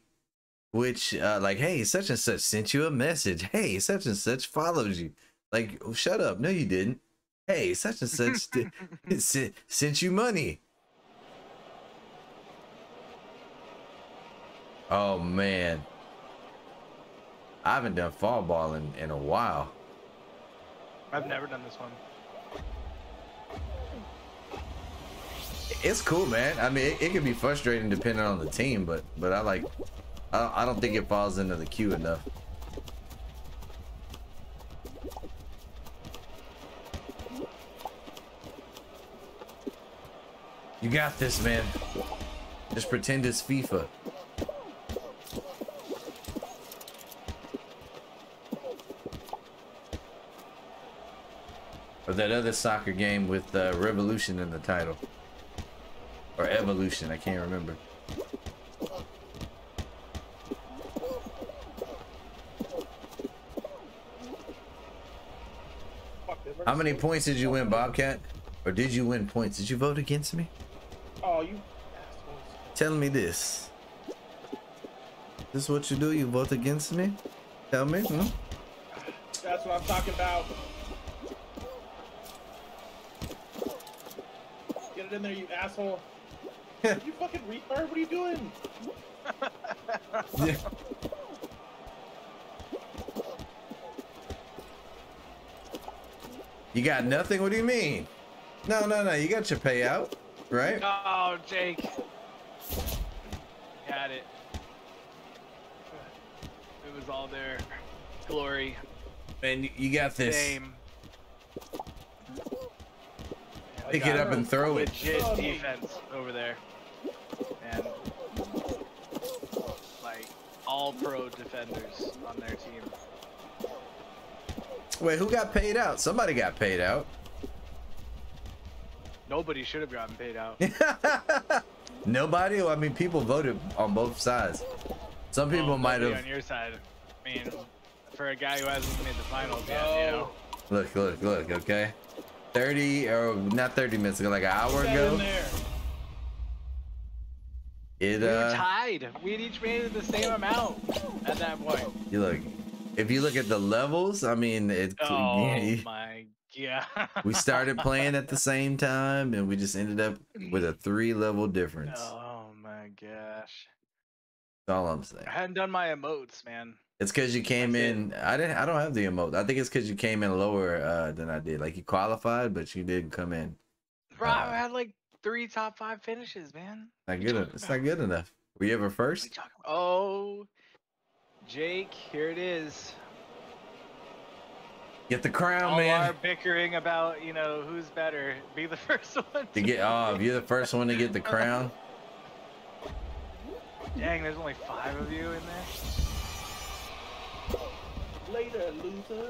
C: which uh like hey such and such sent you a message. Hey, such and such followed you. Like oh, shut up. No you didn't. Hey, such and such did, sent, sent you money. Oh man. I haven't done fall ball in, in a while.
B: I've never done this one.
C: It's cool, man. I mean, it, it can be frustrating depending on the team, but but I like. I don't, I don't think it falls into the queue enough. You got this, man. Just pretend it's FIFA. Or that other soccer game with uh, Revolution in the title. Or Evolution, I can't remember. How many points did you win, Bobcat? Or did you win points? Did you vote against me?
D: Oh, you assholes.
C: Tell me this. This is what you do? You vote against me? Tell me. Hmm?
D: That's what I'm talking about. Get it in there, you asshole. You fucking retard. What are you doing?
C: Yeah. You got nothing? What do you mean? No, no, no. You got your payout, right?
B: Oh, Jake. Had it. It was all there. Glory.
C: And you got this.
B: Fame.
C: Pick it up and throw it.
B: Legit defense over there. And like all pro defenders on their team.
C: Wait, who got paid out? Somebody got paid out.
B: Nobody should have gotten paid out.
C: Nobody? Well, I mean, people voted on both sides. Some people
B: Well,
C: might have.
B: on your side. I mean, for a guy who hasn't made the finals yet, you know.
C: Look, look, look. Okay, thirty or not thirty minutes ago, like an hour
D: Get in
C: ago. It
B: We were
C: uh,
B: tied. We had each made the same amount at that point.
C: you look. If you look at the levels, I mean, it.
B: Oh
C: yeah,
B: my god.
C: we started playing at the same time, and we just ended up with a three-level difference.
B: Oh my gosh.
C: That's all I'm saying.
B: I hadn't done my emotes, man.
C: It's because you came
B: That's it.
C: in. I didn't. I don't have the emote. I think it's because you came in lower uh, than I did. Like you qualified, but you didn't come in.
B: Bro,
C: Uh,
B: I had like three top five finishes, man.
C: Not good. en-
B: talking
C: It's not good enough. Were you ever first?
B: Oh, Jake, here it is.
C: Get the crown,
B: All
C: man.
B: our bickering about, you know, who's better. Be the first one.
C: To get oh, if you're the first one to get the crown.
B: Dang, there's only five of you in there.
D: Later, loser.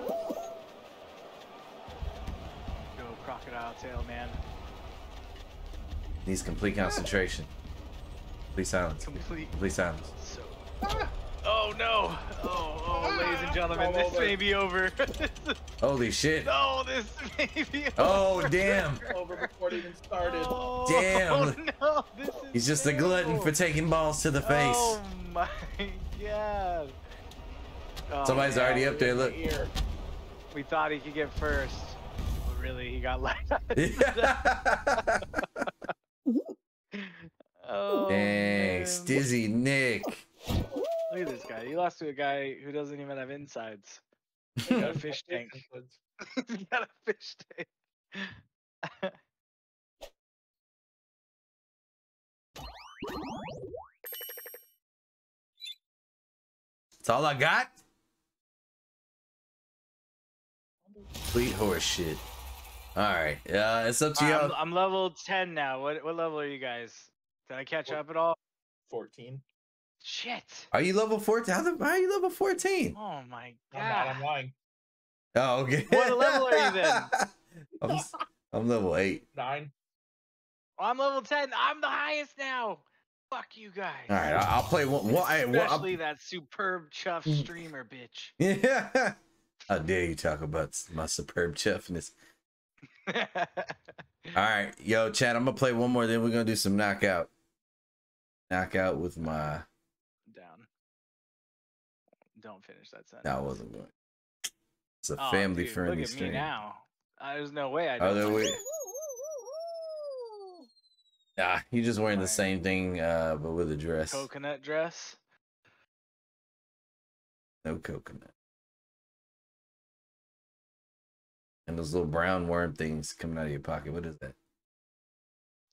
B: Go crocodile tail, man.
C: Needs complete concentration. Complete silence.
B: Complete.
C: Complete silence.
B: So. Oh no! Oh, oh, ladies and gentlemen,
D: All
B: this
D: over.
B: may be over.
C: Holy shit.
B: no, this may be over.
C: Oh damn.
D: Over before it even started.
B: Oh,
C: Damn.
B: no, this is
C: He's just a glutton for taking balls to the oh, face.
B: Oh my god. Oh,
C: Somebody's
B: man.
C: already up there. Look.
D: Here.
B: We thought he could get first, but really he got last. oh,
C: Dang,
B: man.
C: Stizzy Nick.
B: Look at this guy. He lost to a guy who doesn't even have insides. He got a fish tank. He's got a fish tank.
C: That's all I got. Sweet horse shit. All right, uh, it's up to
B: I'm,
C: y'all.
B: I'm level 10 now. What what level are you guys? Did I catch up at all?
D: 14.
B: Shit.
C: Are you level 14? How, the, how are you level 14?
B: Oh my god.
D: I'm not, I'm lying.
C: Oh, okay.
B: What level are you then?
C: I'm, s- I'm level 8.
D: Nine.
B: I'm level 10. I'm the highest now. Fuck you guys.
C: All right, I- I'll play one. one, hey, one I'll-
B: Especially that superb chuff mm. streamer bitch.
C: yeah. How dare you talk about my superb chuffness? All right, yo, Chad, I'm gonna play one more, then we're gonna do some knockout. Knockout with my.
B: Down. Don't finish that sentence.
C: No, I wasn't going. It's a
B: Oh,
C: family
B: dude,
C: friendly
B: Look at
C: stream.
B: me now. Uh, there's no way I
C: Oh,
B: don't.
C: there we- Nah, you just wearing the same thing, uh, but with a dress.
B: Coconut dress.
C: No coconut. And those little brown worm things coming out of your pocket. What is that?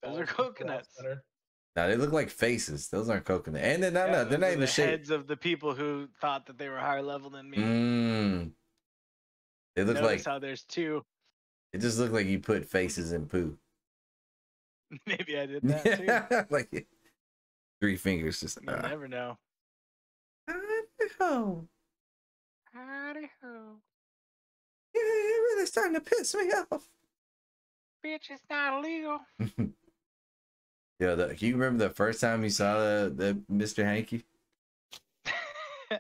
B: Those
D: Oh,
B: are coconuts.
D: Center.
C: Nah, they look like faces. Those aren't coconut. And they're not,
B: Yeah,
C: no, they're not even
B: the
C: shaped.
B: heads of the people who thought that they were higher level than me.
C: They look
B: Notice
C: like
B: how there's two.
C: it just looked like you put faces in poo.
B: Maybe I did that too.
C: like three fingers just.
B: You
C: Uh,
B: never know.
C: oh,
B: Howdy ho.
C: You're really starting to piss me off.
B: Bitch, it's not illegal.
C: Yeah, the, can you remember the first time you saw the, the Mr. Hanky?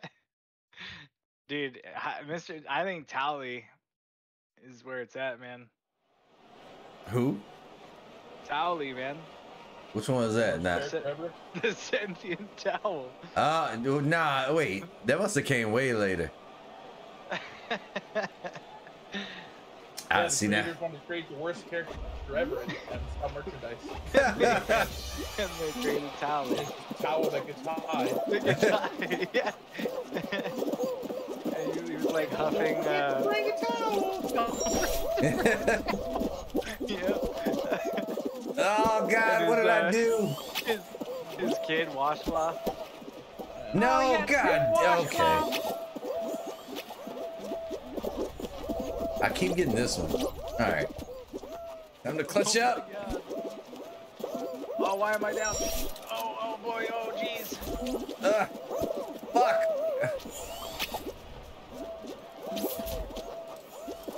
B: Dude, Mr. I think Tally is where it's at, man.
C: Who?
B: Towelie, man.
C: Which one was that? Nah.
B: The sentient towel.
C: Uh, no, nah, wait. That must have came way later. I
D: Yeah,
C: see
D: the
C: now.
D: creators wanted to create the worst character ever and, and sell merchandise.
B: and they created Towelie.
D: It's a towel that gets high.
B: The guitar, yeah. and he, he was like huffing. Uh,
D: Bring a towel.
B: yeah.
C: oh God, what did I do?
B: His, his kid washcloth.
C: No, God. Okay. I keep getting this one. All right. Time to clutch
B: oh
C: up.
B: Oh, why am I down? Oh, oh boy, oh jeez.
C: Uh, fuck.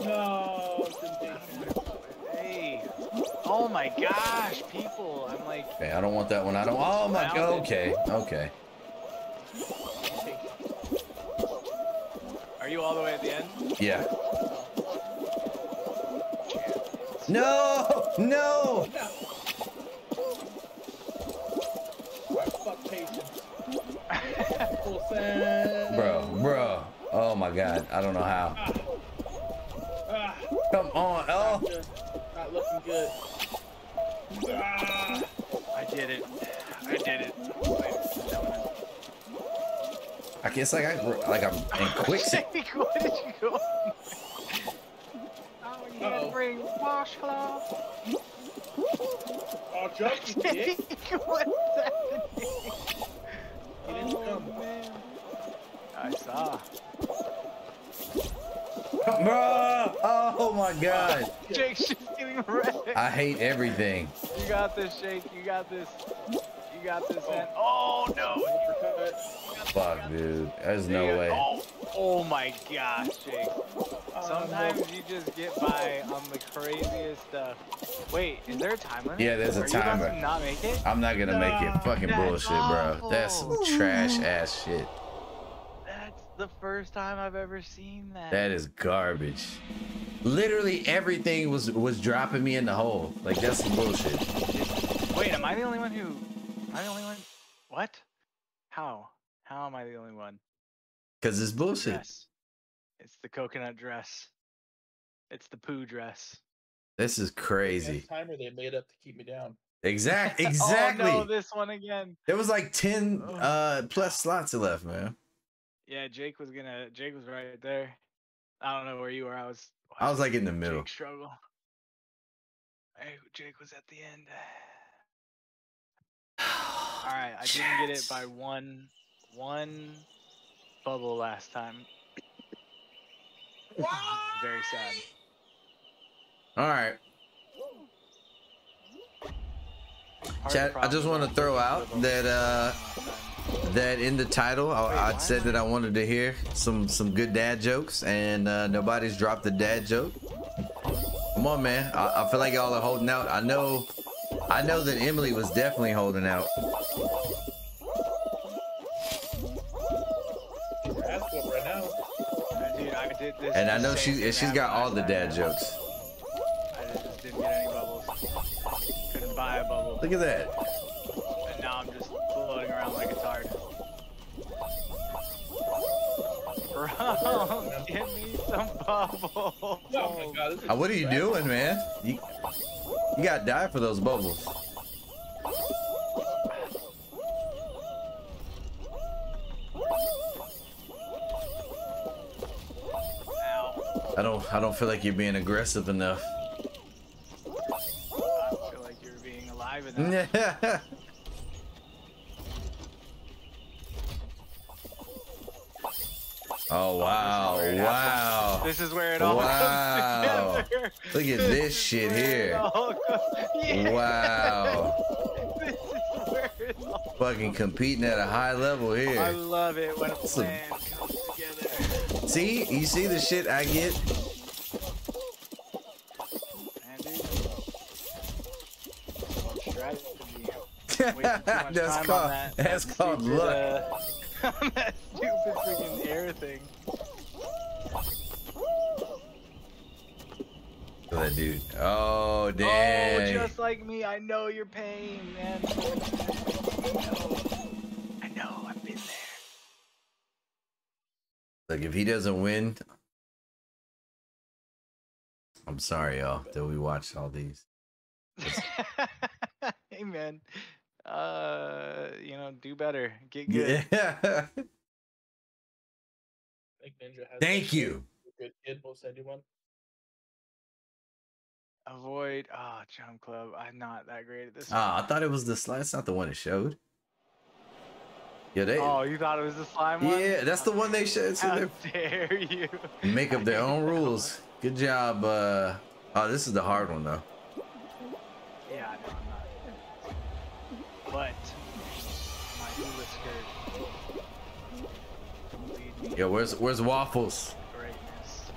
D: No.
B: Hey. Oh my gosh, people. I'm like,
C: Okay, I don't want that one. I don't. Oh my God. Okay. Okay.
B: are you all the way at the end?
C: Yeah. No. No.
D: Alright, fuck patience. Full send.
C: Bro, bro. Oh my God. I don't know how.
D: Ah,
C: Come on. Oh.
D: not good. Not looking good. Ah,
B: I did it. I did it.
C: I guess like I like I'm in quicksand.
B: Jake, what did you go? Oh,
D: Uh-oh.
B: bring washcloth.
D: oh, jump, you dick.
B: Jake, what's happening?
D: He didn't
B: Oh,
D: come.
B: man. I saw.
C: Bro. Oh my God.
B: Jake's just getting wrecked.
C: I hate everything.
B: You got this, Jake. You got this. You got this, man. Oh, no.
C: Fuck, dude. There's no way.
B: Oh, oh my gosh, Jake. Sometimes you just get by on the craziest stuff. Wait, is there a timer?
C: Yeah, there's a
B: Are you
C: timer.
B: not make it?
C: I'm not gonna make it. Fucking
B: That's
C: bullshit, bro. That's some trash ass shit.
B: That's the first time I've ever seen that.
C: That is garbage. Literally everything was was dropping me in the hole. Like that's some bullshit.
B: Wait, am I the only one who? Am I the only one? What? How? How am I the only one?
C: Cause it's bullshit.
B: Dress. It's the coconut dress. It's the poo dress.
C: This is crazy.
D: Best timer they made up to keep me down.
C: Exact exactly.
B: Oh no, this one again.
C: There was like 10 uh plus slots left, man.
B: Yeah, Jake was gonna. Jake was right there. I don't know where you were. I was.
C: I was like in the middle.
B: Jake struggle. Hey, Jake was at the end. All right, I didn't get it by one, one bubble last time. Very sad.
C: All right.
B: Part
C: Chat, I just want to throw out that uh that in the title I, I said that I wanted to hear some some good dad jokes and uh nobody's dropped a dad joke. Come on, man. I, I feel like y'all are holding out. I know I know that Emily was definitely holding out.
D: Ass whoop right now.
B: Dude, I did this.
C: And I know she
B: thing
C: she's got all the dad jokes.
B: I just didn't get any bubbles. Couldn't buy a bubble.
C: Look at that.
B: And now I'm just floating around like a tard. Bro, give me some bubbles.
D: Oh my god, this is
C: what are you
D: bad.
C: doing, man? You, you gotta die for those bubbles.
B: Ow.
C: I don't I don't feel like you're being aggressive enough.
B: I feel like you're being alive enough.
C: Oh wow!
B: Oh, this
C: wow! Happens.
B: This is where it all
C: wow.
B: comes together.
C: Look at this,
B: this shit
C: here.
B: Yeah.
C: Wow!
B: this is where it all
C: Fucking competing at a high level here.
B: I love it when
C: That's
B: a comes together.
C: See, you see the shit I get. That's called, that's called luck.
B: Uh, on that stupid freaking air thing.
C: That dude. Oh damn.
B: Oh, just like me, I know your pain, man. I know. I know, I've been there.
C: Look, if he doesn't win, I'm sorry, y'all, that we watched all these.
B: hey, man. Uh, you know, do better. Get good.
C: Yeah.
D: I think Ninja
C: Thank
D: like,
C: you.
D: Good kid, most anyone.
B: Avoid. Ah, Jump Club. I'm not that great at this.
C: Ah, I thought it was the slide. It's not the one it showed. Yeah, they.
B: Oh, you thought it was the slime one?
C: yeah, that's the one they showed. So
B: How
C: they
B: dare you?
C: make up their own rules. Good job. Uh, oh, this is the hard one though.
B: But my hula skirt will lead me
C: Yo, where's where's waffles?
B: greatness.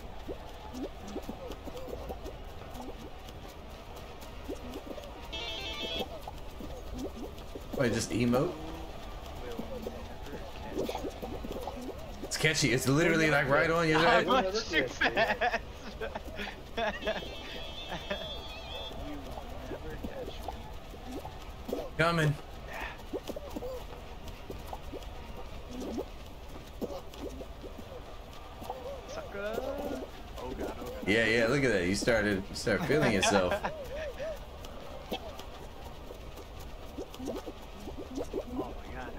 C: Wait, just emote?
B: Will never catch.
C: It's catchy. It's literally like right on your
B: I'm
C: head.
B: Much too fast. you will never catch me.
C: Coming.
B: Sucker. Oh god, oh god.
C: Yeah, yeah. Look at that. You started. You started feeling yourself.
B: Oh my god.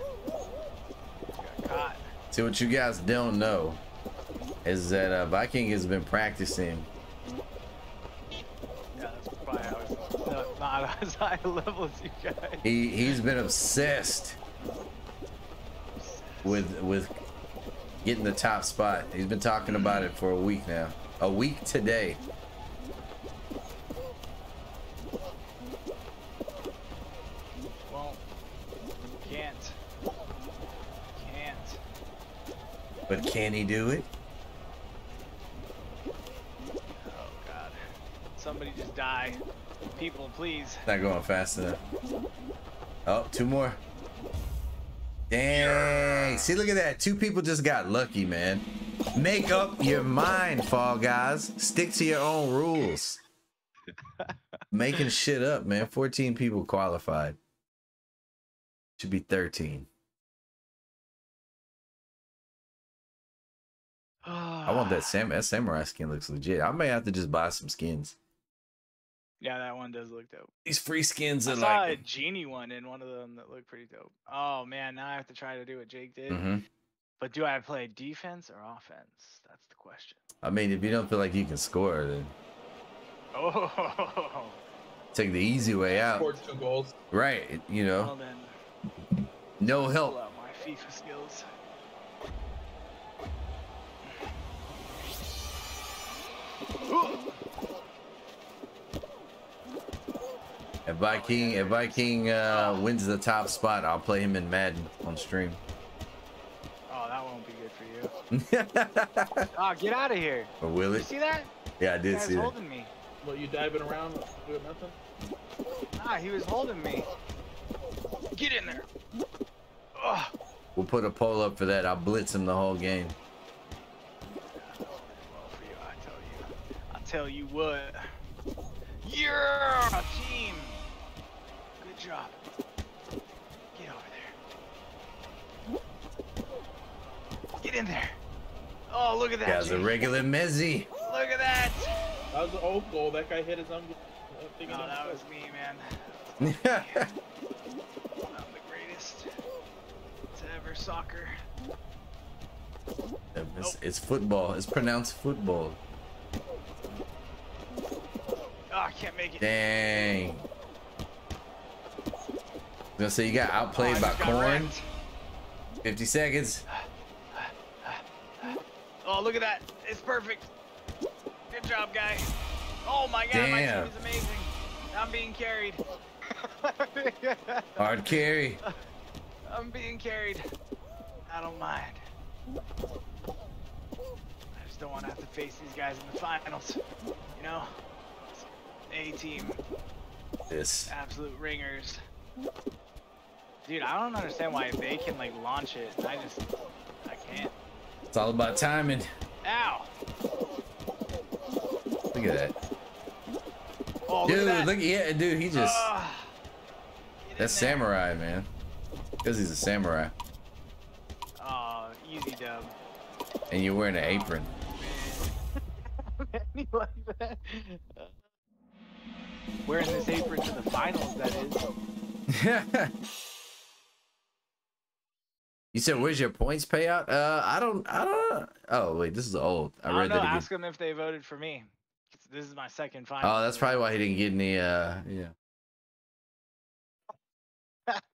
B: Got caught.
C: See what you guys don't know is that uh, Viking has been practicing.
B: Yeah, that's probably how it's no, not as high a level as you guys.
C: He he's been obsessed with with getting the top spot. He's been talking about it for a week now. A week today.
B: Well, can't. Can't.
C: But can he do it?
B: Oh god. Somebody just die. People, please.
C: Not going fast enough. Oh, two more. Dang. See, look at that. Two people just got lucky, man. Make up your mind, Fall Guys. Stick to your own rules. Making shit up, man. 14 people qualified. Should be 13. I want that sam that samurai skin looks legit. I may have to just buy some skins.
B: Yeah, that one does look dope.
C: These free skins
B: I
C: are
B: saw a genie one in one of them that looked pretty dope. Oh man, now I have to try to do what Jake did.
C: Mhm.
B: But do I play defense or offense? That's the question.
C: I mean, if you don't feel like you can score, then
B: Oh,
C: take the easy way out.
D: Scored two goals.
C: Right, you
B: well
C: know,
B: then,
C: no
B: pull
C: help.
B: out my FIFA skills.
C: If Viking, if Viking uh, wins the top spot, I'll play him in Madden on stream.
B: Oh, that won't be good for you. Oh, get out of here!
C: or will
B: You
C: it?
B: see that?
C: Yeah, I did
B: guy's
C: see that.
B: holding me.
D: What, you diving around doing nothing?
B: Ah, he was holding me. Get in there. Ugh.
C: We'll put a poll up for that. I'll blitz him the whole game.
B: Well, for you, I tell you. I tell you what. Yeah, team. Good job. Get over there. Get in there. Oh, look at that.
C: Guy's a regular Messi.
B: Look at that.
D: That was the old goal. That guy hit his own. I'm thinking
B: No,
D: of
B: that was me, man. I'm the greatest to ever soccer.
C: it's, it's football. It's pronounced football.
B: Oh, I can't make it.
C: Dang. Gonna say you got
B: Oh,
C: outplayed by
B: just got
C: corn.
B: wrecked.
C: 50 seconds.
B: Oh, look at that. It's perfect. Good job, guy. Oh my god, my team is amazing. I'm being carried.
C: Hard carry.
B: I'm being carried. I don't mind. I just don't want to have to face these guys in the finals. You know? A team.
C: This.
B: Absolute ringers. Dude, I don't understand why they can like launch it. I just, I can't.
C: It's all about timing.
B: Ow!
C: Look at that.
B: Oh,
C: Dude,
B: look at that.
C: look yeah, dude, he just
B: in
C: that's
B: there.
C: samurai, man. Because he's a samurai.
B: Oh, easy dub.
C: And you're wearing an apron.
B: like that? Wearing this apron to the finals, that is.
C: you said where's your points payout? Uh I don't I don't Oh wait, this is old. I,
B: I
C: read
B: know.
C: that again.
B: Ask them if they voted for me. This is my second final.
C: Oh, that's probably why he didn't get any uh yeah.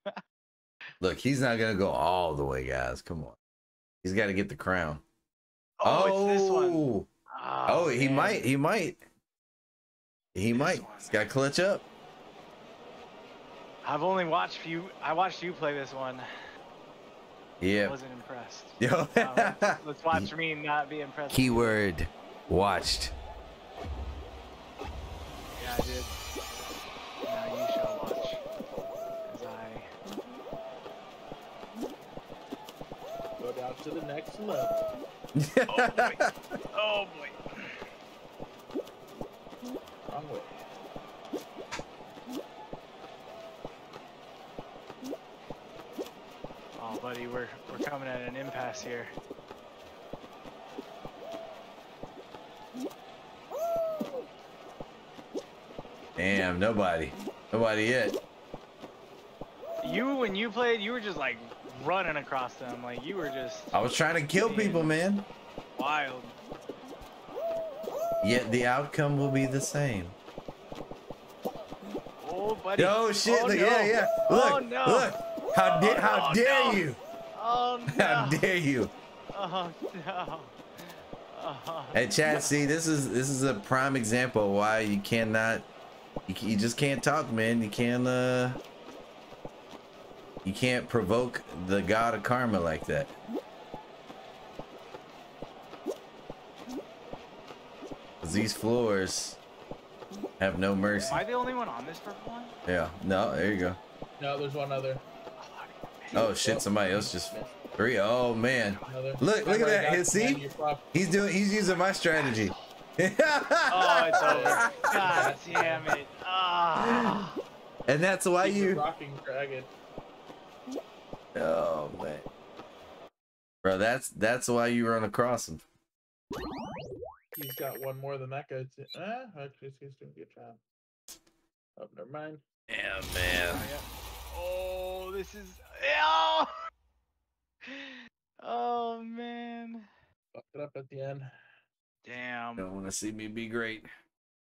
C: Look, he's not gonna go all the way, guys. Come on. He's gotta get the crown.
B: Oh, it's this one.
C: Oh, oh, he might, he might. He might. He's gotta clutch up.
B: I've only watched you. I watched you play this one. Yeah. I
C: Yeah.
B: wasn't impressed.
C: Yo.
B: Let's, let's watch me not be impressed.
C: Keyword watched.
B: Yeah, I did. Now you shall watch. As I.
D: Go down to the next level.
B: Oh boy. Oh boy.
D: Wrong way.
B: Oh, buddy, we're we're coming at an impasse here.
C: Damn, nobody. Nobody yet.
B: You, when you played, you were just like running across them. Like you were just
C: I was trying to kill people, man.
B: wild.
C: Yet the outcome will be the same.
B: Oh, buddy.
C: Yo, shit.
B: Oh,
C: look,
B: no.
C: yeah, yeah. Look,
B: Oh, no.
C: look. How, da-
B: Oh,
C: how
B: no,
C: dare
B: no.
C: you?
B: Oh
C: How dare you?
B: Oh no. Oh,
C: Hey, Chad, see, this is this is a prime example of why you cannot, you, you just can't talk, man. You can't, uh, you can't provoke the god of karma like that. Cause these floors have no mercy.
B: Am I the only one on this purple one?
C: Yeah, no, there you go.
D: No, there's one other.
C: Oh shit, somebody else just three. Oh man,
D: Another.
C: Look- look at that,
D: got
C: see?
D: command your prop-
C: he's doing, he's using my strategy.
B: Oh, it's over. God damn it. Ah.
C: and that's why
D: Keep
C: you.
D: rocking dragon.
C: Oh man, bro, that's that's why you run across him.
D: He's got one more than that guy. Too. Ah, actually, he's doing a good job. Oh, never mind.
C: Yeah, man.
B: Oh, this is. Oh, oh man.
D: Fucked it up at the end.
B: Damn.
C: Don't want to see me be great.